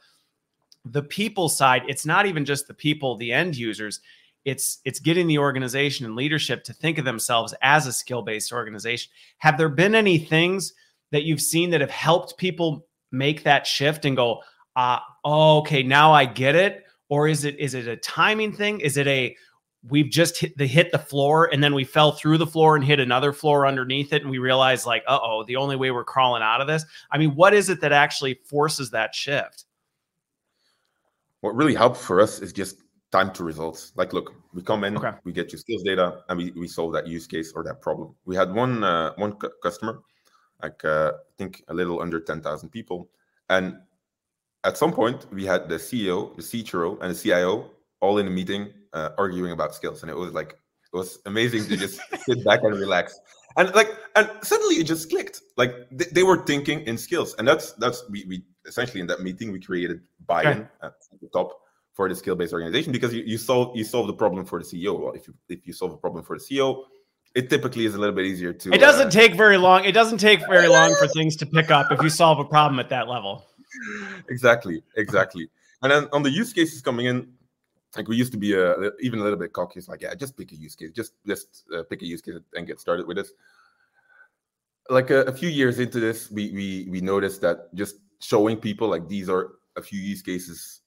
the people side it's not even just the people the end users. It's it's getting the organization and leadership to think of themselves as a skill-based organization. Have there been any things that you've seen that have helped people make that shift and go uh, oh, okay now i get it or is it is it a timing thing? Is it a we've just hit the hit the floor and then we fell through the floor and hit another floor underneath it and we realized like uh-oh the only way we're crawling out of this? I mean what is it that actually forces that shift what really helps for us is just time to results like look we come in okay. we get your skills data and we, we solve that use case or that problem we had one uh, one customer like uh, i think a little under 10000 people and at some point we had the CEO, the CTO, and the CIO all in a meeting uh, arguing about skills, and it was like it was amazing to just sit back and relax. And like, and suddenly it just clicked. Like they, they were thinking in skills, and that's that's we, we essentially in that meeting we created buy-in okay. at the top for the skill-based organization because you, you solve you solve the problem for the CEO. Well, if you if you solve a problem for the CEO, it typically is a little bit easier to. It doesn't uh, take very long. It doesn't take very long for things to pick up if you solve a problem at that level exactly, exactly. And then on the use cases coming in, like we used to be a, even a little bit cocky. It's like, yeah, just pick a use case, just just uh, pick a use case and get started with this. Like a, a, few years into this, we we we noticed that just showing people like these are a few use cases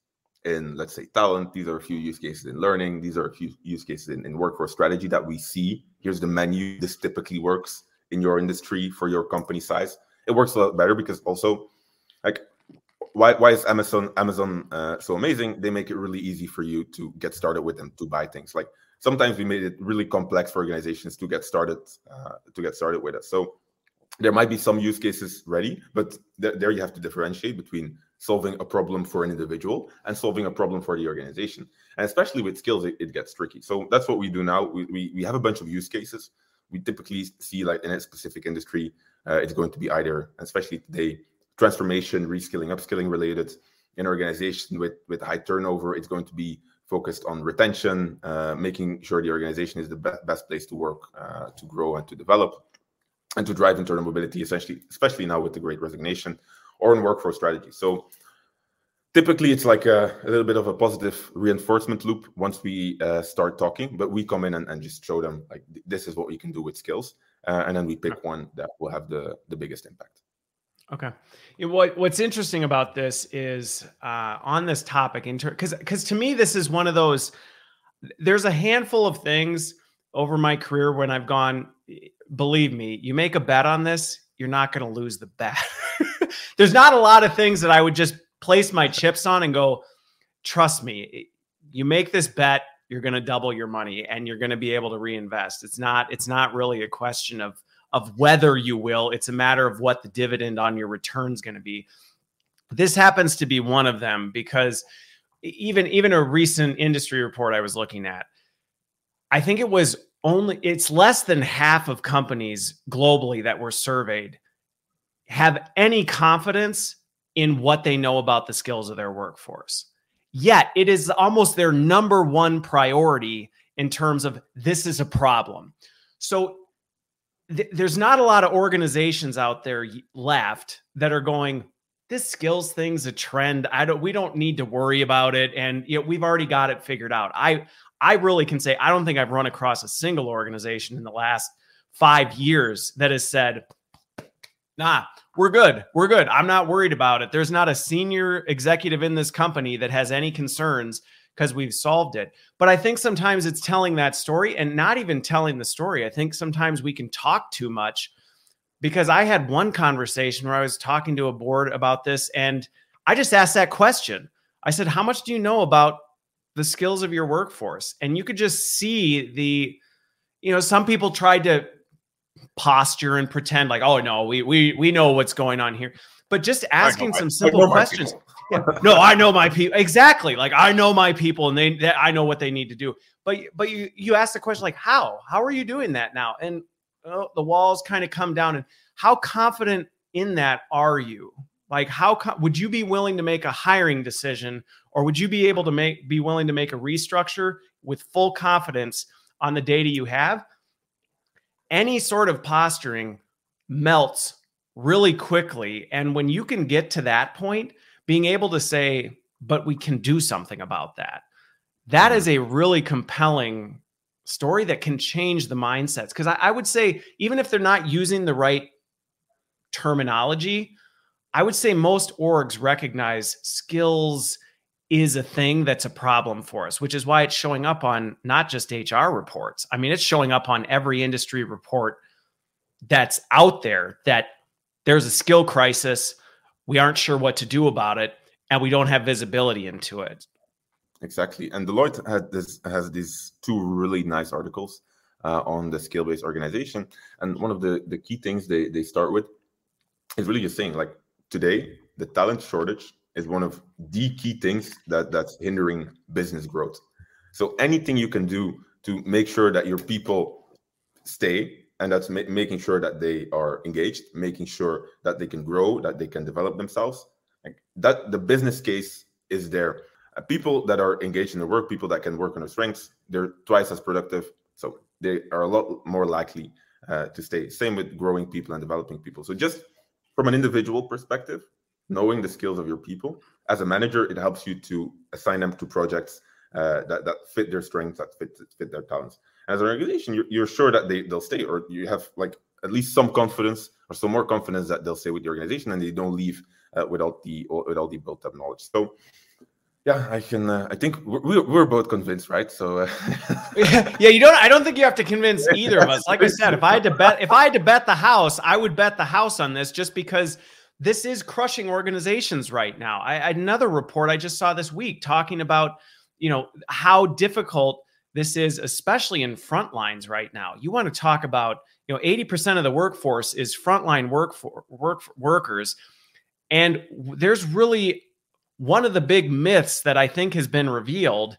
in let's say talent these are a few use cases in learning these are a few use cases in, in workforce strategy that we see here's the menu this typically works in your industry for your company size it works a lot better because also like why why is Amazon Amazon uh, so amazing? They make it really easy for you to get started with them to buy things. Like sometimes we made it really complex for organizations to get started uh, to get started with us. So there might be some use cases ready, but th- there you have to differentiate between solving a problem for an individual and solving a problem for the organization. And especially with skills, it, it gets tricky. So that's what we do now. We, we, we have a bunch of use cases. We typically see like in a specific industry, uh, it's going to be either, especially today, transformation, reskilling, upskilling related in organization with with high turnover, it's going to be focused on retention, uh, making sure the organization is the be- best place to work, uh, to grow, and to develop. And to drive internal mobility, essentially, especially now with the great resignation or in workforce strategy. So typically it's like a, a, little bit of a positive reinforcement loop once we uh, start talking but we come in and, and, just show them like this is what we can do with skills uh, and then we pick one that will have the the biggest impact okay what, what's interesting about this is uh, on this topic because because to me this is one of those there's a handful of things over my career when i've gone believe me you make a bet on this you're not going to lose the bet there's not a lot of things that i would just place my chips on and go, trust me, you make this bet, you're going to double your money and you're going to be able to reinvest. It's not it's not really a question of of whether you will, it's a matter of what the dividend on your return is going to be. This happens to be one of them because even even a recent industry report I was looking at, I think it was only it's less than half of companies globally that were surveyed have any confidence in what they know about the skills of their workforce. Yet it is almost their number one priority in terms of this is a problem. So th- there's not a lot of organizations out there left that are going this skills thing's a trend. I don't we don't need to worry about it and you know, we've already got it figured out. I I really can say I don't think I've run across a single organization in the last 5 years that has said nah, we're good. We're good. I'm not worried about it. There's not a senior executive in this company that has any concerns because we've solved it. But I think sometimes it's telling that story and not even telling the story. I think sometimes we can talk too much because I had one conversation where I was talking to a board about this and I just asked that question. I said, How much do you know about the skills of your workforce? And you could just see the, you know, some people tried to posture and pretend like, oh no, we we we know what's going on here. But just asking some simple questions. Yeah. No, I know my people exactly. Like I know my people, and they, they, I know what they need to do. But but you you ask the question like, how how are you doing that now? And oh, the walls kind of come down. And how confident in that are you? Like how would you be willing to make a hiring decision, or would you be able to make be willing to make a restructure with full confidence on the data you have? any sort of posturing melts really quickly. And when you can get to that point, being able to say, but we can do something about that, that is mm-hmm. a really compelling story that can change the mindsets. Because I, I, would say, even if they're not using the right terminology, I would say most orgs recognize skills is a thing that's a problem for us, which is why it's showing up on not just HR reports. I mean, it's showing up on every industry report that's out there that there's a skill crisis. We aren't sure what to do about it, and we don't have visibility into it. Exactly. And Deloitte had this, has these two really nice articles uh, on the skill based organization. And one of the, the key things they, they start with is really just saying, like, today, the talent shortage is one of the key things that that's hindering business growth. So anything you can do to make sure that your people stay and that's ma- making sure that they are engaged, making sure that they can grow, that they can develop themselves. Like that the business case is there. Uh, people that are engaged in the work, people that can work on their strengths, they're twice as productive. So they are a lot more likely uh, to stay. Same with growing people and developing people. So just from an individual perspective, knowing the skills of your people. As a manager, it helps you to assign them to projects uh, that, that fit their strengths, that fit, fit their talents. As an organization, you're, you're sure that they, they'll stay, or you have like at least some confidence or some more confidence that they'll stay with the organization and they don't leave uh, without the without the built up knowledge. So yeah, I can. Uh, I think we're, we're both convinced, right? So uh... yeah, yeah, you don't. I don't think you have to convince either of us. Like I said, if I had to bet, if I had to bet the house, I would bet the house on this, just because this is crushing organizations right now. I, had another report I just saw this week talking about, you know, how difficult this is, especially in front lines right now. You want to talk about, you know, 80% of the workforce is frontline work for work workers. And there's really one of the big myths that I think has been revealed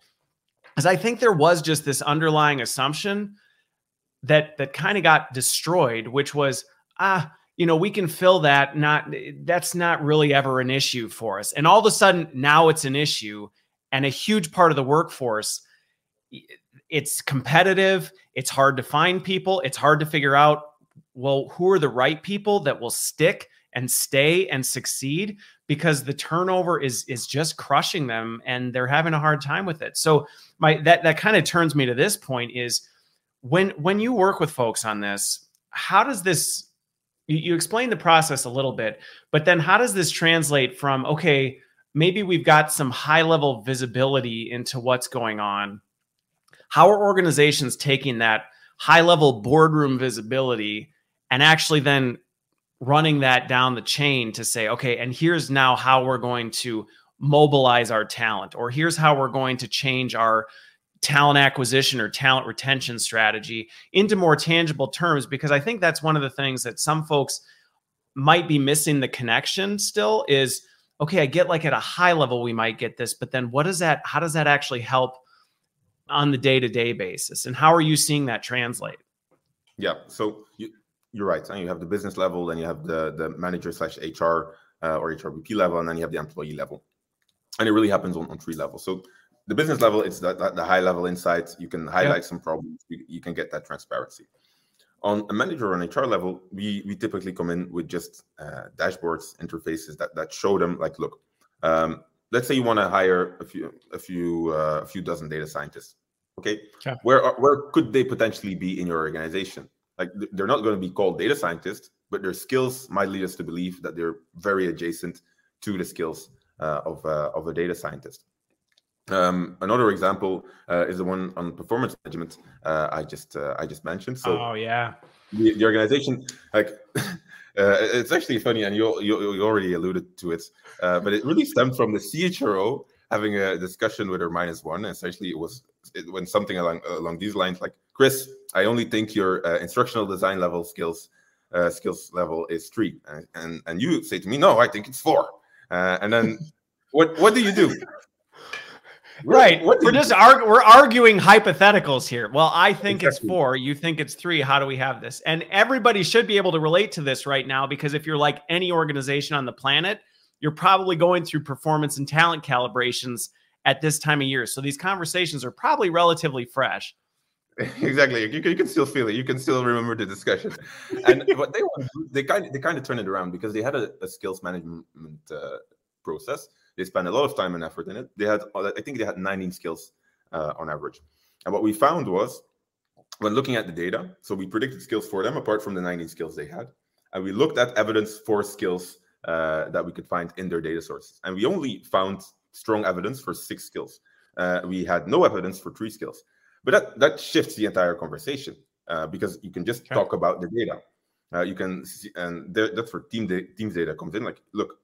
is I think there was just this underlying assumption that that kind of got destroyed, which was ah, you know, we can fill that. Not that's not really ever an issue for us. And all of a sudden, now it's an issue, and a huge part of the workforce. It's competitive. It's hard to find people. It's hard to figure out well, who are the right people that will stick and stay and succeed because the turnover is is just crushing them and they're having a hard time with it. So my that that kind of turns me to this point is when when you work with folks on this, how does this you, you explain the process a little bit, but then how does this translate from okay, maybe we've got some high level visibility into what's going on. How are organizations taking that high level boardroom visibility and actually then running that down the chain to say, okay, and here's now how we're going to mobilize our talent, or here's how we're going to change our talent acquisition or talent retention strategy into more tangible terms because I think that's one of the things that some folks might be missing the connection still is okay, I get like at a high level we might get this, but then what does that how does that actually help on the day-to-day basis and how are you seeing that translate? Yeah, so you, you're right. And you have the business level, then you have the the manager slash HR uh, or HRBP level, and then you have the employee level. And it really happens on, on three levels. So the business level, it's that, that the high level insights. You can highlight some problems. You, you, can get that transparency. On a manager or an HR level, we we typically come in with just uh, dashboards, interfaces that that show them like, look, um, let's say you want to hire a few a few uh, a few dozen data scientists. Okay, yeah. where where could they potentially be in your organization? Like they're not going to be called data scientists, but their skills might lead us to believe that they're very adjacent to the skills uh, of uh, of a data scientist. Um, another example uh, is the one on performance management uh, I just uh, I just mentioned. So, oh yeah, the, the organization like uh, it's actually funny, and you, you, you already alluded to it, uh, but it really stemmed from the CHRO having a discussion with her minus one. Essentially, it was it went something along along these lines, like Chris, I only think your uh, instructional design level skills uh, skills level is three, and, and and you say to me, no, I think it's four, uh, and then. What what do you do? right. What we're just arg- we're arguing hypotheticals here. Well, I think exactly. it's four. You think it's three. How do we have this? And everybody should be able to relate to this right now because if you're like any organization on the planet, you're probably going through performance and talent calibrations at this time of year. So these conversations are probably relatively fresh. Exactly. You can, you can still feel it. You can still remember the discussion. And what they they kind of they kind of turned it around because they had a, a skills management uh, process they spent a lot of time and effort in it. They had, I think, they had 19 skills uh, on average. And what we found was, when looking at the data, so we predicted skills for them apart from the 19 skills they had, and we looked at evidence for skills uh, that we could find in their data sources, and we only found strong evidence for six skills. Uh, we had no evidence for three skills, but that that shifts the entire conversation uh, because you can just okay. talk about the data. Uh, you can see, and that's where team da- teams data comes in. Like, look,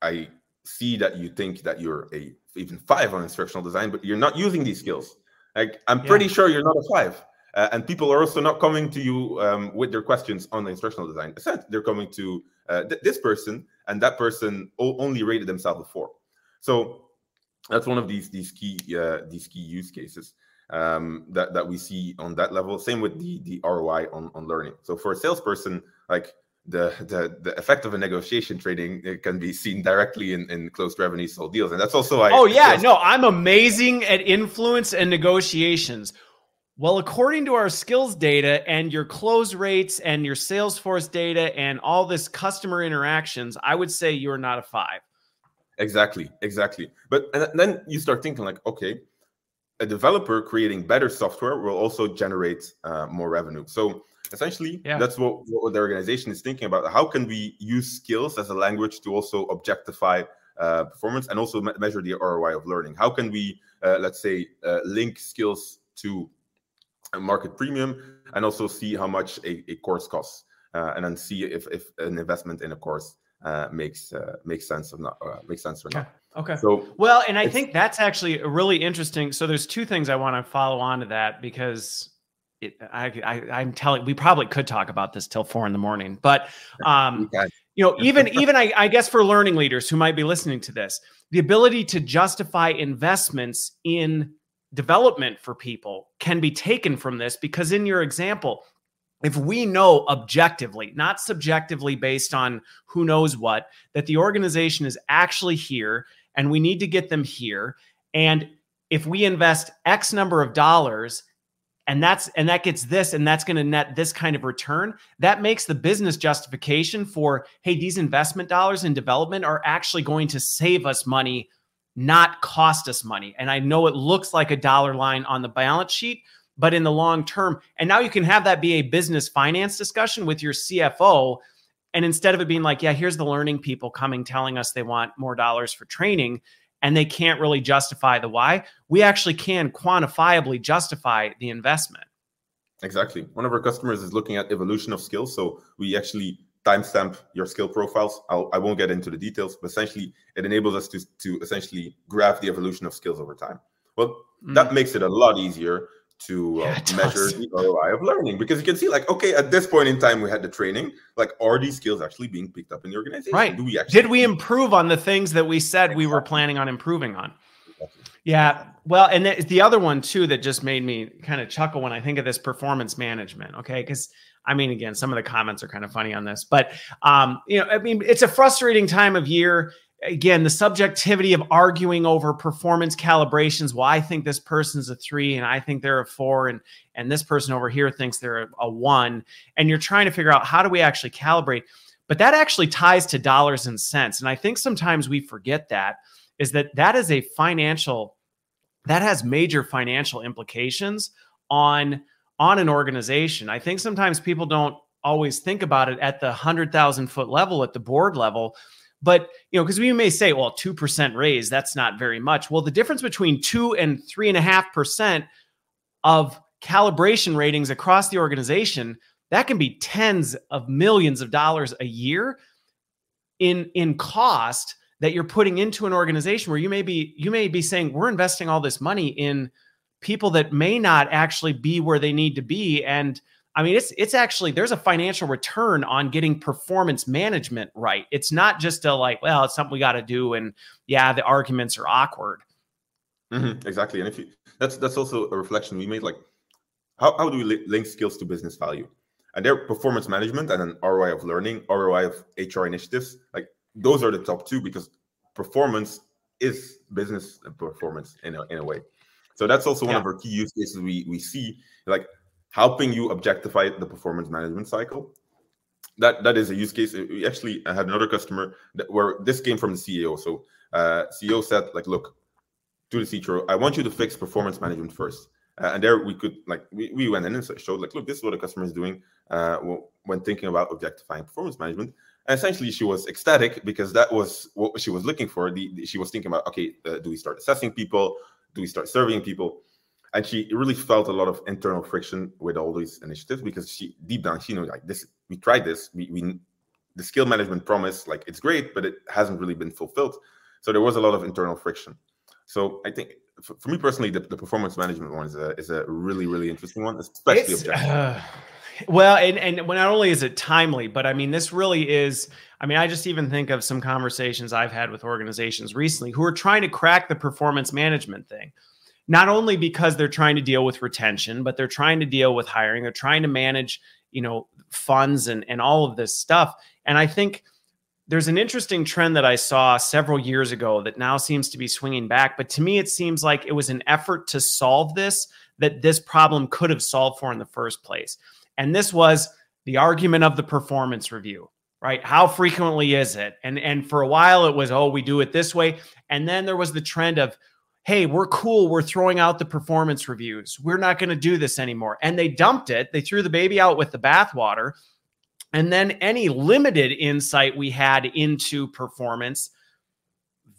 I see that you think that you're a even five on instructional design, but you're not using these skills. Like I'm pretty sure you're not a five. Uh, and people are also not coming to you um, with their questions on the instructional design. Instead, they're coming to uh, th- this person, and that person o- only rated themselves a four. So that's one of these these key uh, these key use cases um, that that we see on that level. Same with the the ROI on on learning. So for a salesperson, like the, the the effect of a negotiation trading it can be seen directly in, in closed revenue sold deals and that's also why oh yeah no i'm amazing at influence and negotiations well according to our skills data and your close rates and your salesforce data and all this customer interactions i would say you're not a five exactly exactly but and then you start thinking like okay a developer creating better software will also generate uh, more revenue. So essentially yeah. that's what, what the organization is thinking about. How can we use skills as a language to also objectify uh, performance and also me- measure the roi of learning? How can we uh, let's say uh, link skills to a market premium and also see how much a, a course costs uh, and then see if, if an investment in a course uh, makes uh, makes sense or not makes sense or not Okay. So well, and I think that's actually really interesting. So there's two things I want to follow on to that because it, I, I am telling we probably could talk about this till four in the morning, but um, you know, even even I, I guess for learning leaders who might be listening to this, the ability to justify investments in development for people can be taken from this because in your example, if we know objectively, not subjectively based on who knows what, that the organization is actually here and we need to get them here, and if we invest X number of dollars and that's and that gets this and that's going to net this kind of return that makes the business justification for hey these investment dollars in development are actually going to save us money not cost us money. And i know it looks like a dollar line on the balance sheet but in the long term and now you can have that be a business finance discussion with your cfo and instead of it being like yeah here's the learning people coming telling us they want more dollars for training and they can't really justify the why, we actually can quantifiably justify the investment. Exactly. One of our customers is looking at evolution of skills. So we actually timestamp your skill profiles. I'll, I will not get into the details, but essentially it enables us to, to essentially graph the evolution of skills over time. Well, mm. that makes it a lot easier to uh, yeah, measure the ROI of learning. Because you can see like okay at this point in time we had the training. Like are these skills actually being picked up in the organization? Right. Do we actually did we improve on the things that we said exactly. we were planning on improving on? Exactly. yeah. Well and the, the other one too that just made me kind of chuckle when i think of this performance management okay? Because I mean, again, some of the comments are kind of funny on this, but um, you know, I mean, it's a frustrating time of year again, the subjectivity of arguing over performance calibrations. Well, I think this person's a three and I think they're a four, and and this person over here thinks they're a, a one. And you're trying to figure out how do we actually calibrate. But that actually ties to dollars and cents. And I think sometimes we forget that is that that is a financial that has major financial implications on on an organization. I think sometimes people don't always think about it at the 100,000 foot level at the board level but you know, because we may say, well, two percent raise, that's not very much. Well, the difference between two and three and a half percent of calibration ratings across the organization that can be tens of millions of dollars a year in in cost that you're putting into an organization where you may be you may be saying we're investing all this money in people that may not actually be where they need to be and I mean, it's it's actually there's a financial return on getting performance management right. It's not just a like, well, it's something we got to do, and yeah, the arguments are awkward. Mm-hmm, exactly, and if you that's that's also a reflection we made. Like, how how do we li- link skills to business value? And their performance management and an ROI of learning, ROI of HR initiatives, like those are the top two because performance is business performance in a, in a way. So that's also one yeah. of our key use cases we we see. Like helping you objectify the performance management cycle. That that is a use case. We actually had another customer that, where this came from the CEO. So uh, CEO said, like, look, to the CTO, I want you to fix performance management first. Uh, and there we could like we, we went in and showed like, look, this is what the customer is doing uh, when thinking about objectifying performance management. And essentially, she was ecstatic because that was what she was looking for. The, the she was thinking about, okay, uh, do we start assessing people? Do we start surveying people? And she really felt a lot of internal friction with all these initiatives because she deep down she knew like this we tried this. We, we the skill management promise like it's great but it hasn't really been fulfilled. So there was a lot of internal friction. So i think for, for me personally the, the, performance management one is a, is a really really interesting one especially it's, objective. uh, well and and not only is it timely but i mean this really is i mean i just even think of some conversations i've had with organizations recently who are trying to crack the performance management thing not only because they're trying to deal with retention, but they're trying to deal with hiring. They're trying to manage, you know, funds and, and all of this stuff. And I think there's an interesting trend that I saw several years ago that now seems to be swinging back. But to me, it seems like it was an effort to solve this that this problem could have solved for in the first place. And this was the argument of the performance review right how frequently is it and and for a while it was oh we do it this way and then there was the trend of hey, we're cool. We're throwing out the performance reviews. We're not going to do this anymore. And they dumped it. They threw the baby out with the bathwater. And then any limited insight we had into performance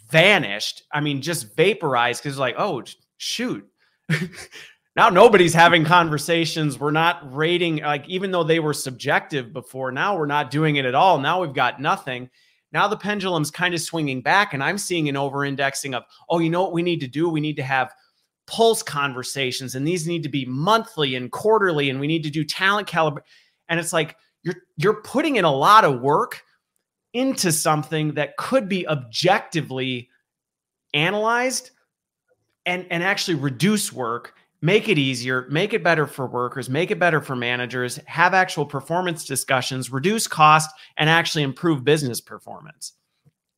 vanished. I mean, just vaporized because, like, oh, shoot. now nobody's having conversations. We're not rating, like, even though they were subjective before, now we're not doing it at all. Now we've got nothing. Now the pendulum's kind of swinging back, and I'm seeing an over indexing of, oh, you know what we need to do? We need to have pulse conversations, and these need to be monthly and quarterly, and we need to do talent caliber. And it's like you're you're putting in a lot of work into something that could be objectively analyzed and and actually reduce work make it easier, make it better for workers, make it better for managers, have actual performance discussions, reduce cost, and actually improve business performance.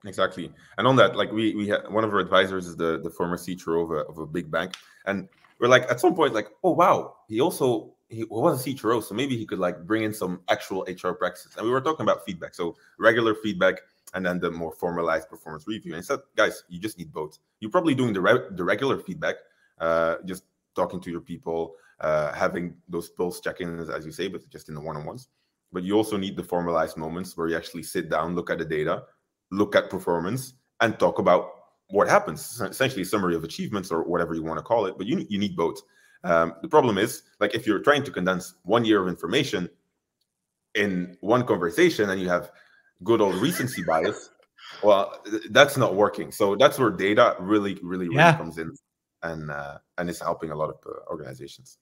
Exactly. And on that, like we we had one of our advisors is the the former CTO of a, of a big bank, and we're like at some point like, oh wow, he also he was a CHRO, so maybe he could like bring in some actual HR practices. And we were talking about feedback, so regular feedback and then the more formalized performance review. And he said, guys, you just need both. You're probably doing the re- the regular feedback, uh, just talking to your people, uh, having those pulse check-ins, as you say, but just in the one-on-ones. But you also need the formalized moments where you actually sit down, look at the data, look at performance, and talk about what happens. Essentially, a summary of achievements or whatever you want to call it. But you you need both. Um, the problem is, like, if you're trying to condense one year of information in one conversation, and you have good old recency bias, well, that's not working. So that's where data really, really, really yeah. comes in, and uh, and it's helping a lot of uh, organizations.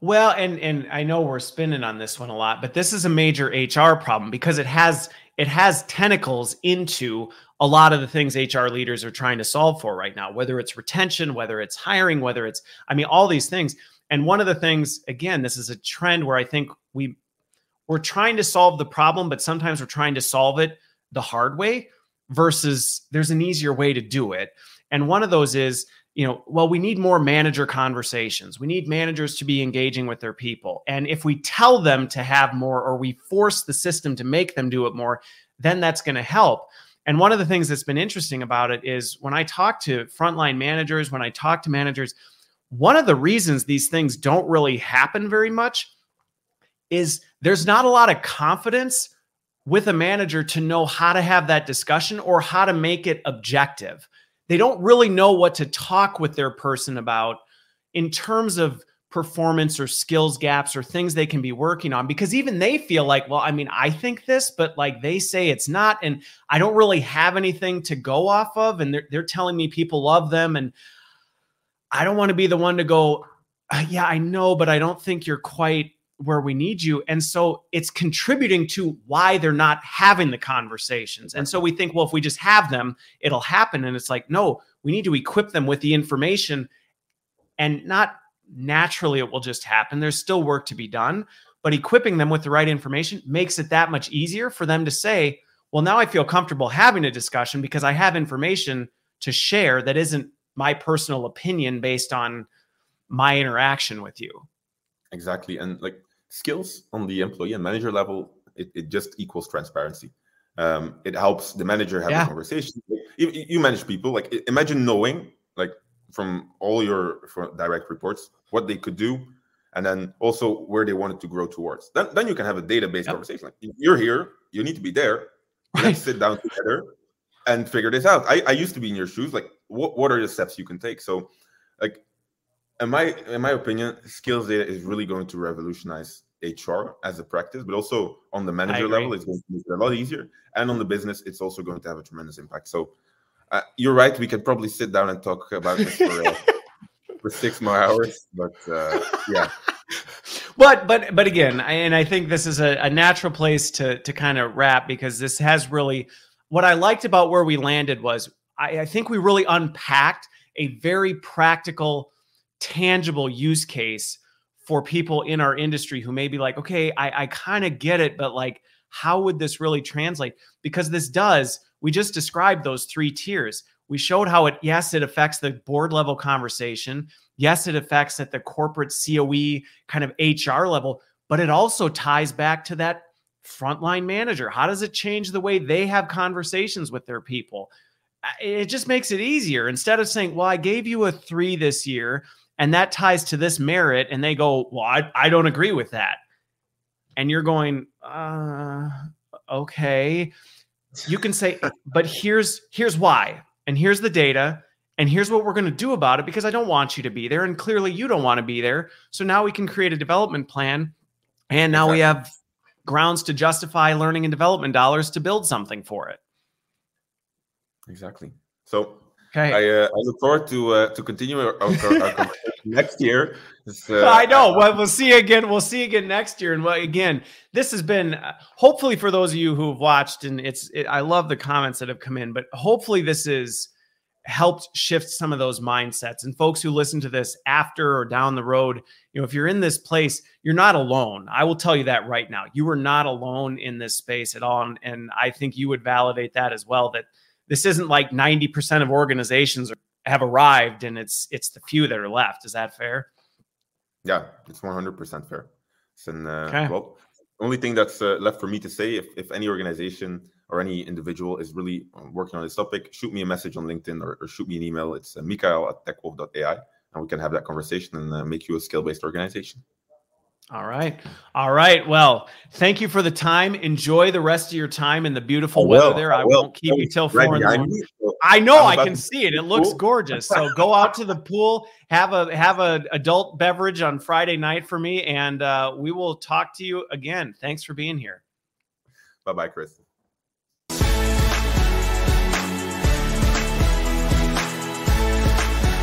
Well, and and I know we're spinning on this one a lot, but this is a major HR problem because it has it has tentacles into a lot of the things HR leaders are trying to solve for right now, whether it's retention, whether it's hiring, whether it's I mean all these things. And one of the things again, this is a trend where I think we we're trying to solve the problem, but sometimes we're trying to solve it the hard way versus there's an easier way to do it. And one of those is you know, well, we need more manager conversations. We need managers to be engaging with their people. And if we tell them to have more or we force the system to make them do it more, then that's going to help. And one of the things that's been interesting about it is when I talk to frontline managers, when I talk to managers, one of the reasons these things don't really happen very much is there's not a lot of confidence with a manager to know how to have that discussion or how to make it objective they don't really know what to talk with their person about in terms of performance or skills gaps or things they can be working on because even they feel like well i mean i think this but like they say it's not and i don't really have anything to go off of and they're, they're telling me people love them and i don't want to be the one to go uh, yeah i know but i don't think you're quite where we need you. And so it's contributing to why they're not having the conversations. And so we think, well, if we just have them, it'll happen. And it's like, no, we need to equip them with the information and not naturally it will just happen. There's still work to be done, but equipping them with the right information makes it that much easier for them to say, well, now I feel comfortable having a discussion because I have information to share that isn't my personal opinion based on my interaction with you. Exactly. And like skills on the employee and manager level, it, it just equals transparency. Um, it helps the manager have yeah. a conversation. You, you, manage people. Like imagine knowing, like from all your direct reports, what they could do, and then also where they wanted to grow towards. Then, then you can have a database yep. conversation. Like you're here, you need to be there. Let's sit down together and figure this out. I, I used to be in your shoes. Like, what what are the steps you can take? So, like, in my in my opinion, skills data is really going to revolutionize HR as a practice, but also on the manager level, it's going to make it a lot easier. And on the business, it's also going to have a tremendous impact. So uh, you're right. We could probably sit down and talk about this for, uh, for six more hours, but uh, yeah. But but but again, and I think this is a, a natural place to to kind of wrap because this has really what I liked about where we landed was I, I think we really unpacked a very practical, tangible use case for people in our industry who may be like, okay, I, I kind of get it, but like, how would this really translate? Because this does, we just described those three tiers. We showed how it, yes, it affects the board level conversation. Yes, it affects at the corporate COE kind of HR level, but it also ties back to that frontline manager. How does it change the way they have conversations with their people? It just makes it easier. Instead of saying, well, I gave you a three this year and that ties to this merit and they go well i, I don't agree with that. And you're going uh, okay. You can say but here's here's why and here's the data and here's what we're going to do about it because i don't want you to be there and clearly you don't want to be there. So now we can create a development plan and now exactly. we have grounds to justify learning and development dollars to build something for it. Exactly. So Okay. I, uh, I look forward to uh, to continue our, our, our next year. Uh, I know. Well, we'll see you again. We'll see you again next year. And well, again, this has been uh, hopefully for those of you who have watched, and it's. It, I love the comments that have come in, but hopefully this is helped shift some of those mindsets. And folks who listen to this after or down the road, you know, if you're in this place, you're not alone. I will tell you that right now. You are not alone in this space at all, and, and I think you would validate that as well. That this isn't like 90% of organizations have arrived and it's it's the few that are left. Is that fair? Yeah, it's 100% fair. And uh, okay. well, only thing that's uh, left for me to say, if, if any organization or any individual is really um, working on this topic, shoot me a message on LinkedIn or, or shoot me an email. It's uh, Mikael at techwolf.ai, and we can have that conversation and uh, make you a skill based organization. All right. All right. Well, thank you for the time. Enjoy the rest of your time in the beautiful weather there. I, I won't keep you till four in the morning. I know I can see it. It looks pool. gorgeous. So go out to the pool, have a have a adult beverage on Friday night for me, and uh, we will talk to you again. Thanks for being here. Bye bye, Chris.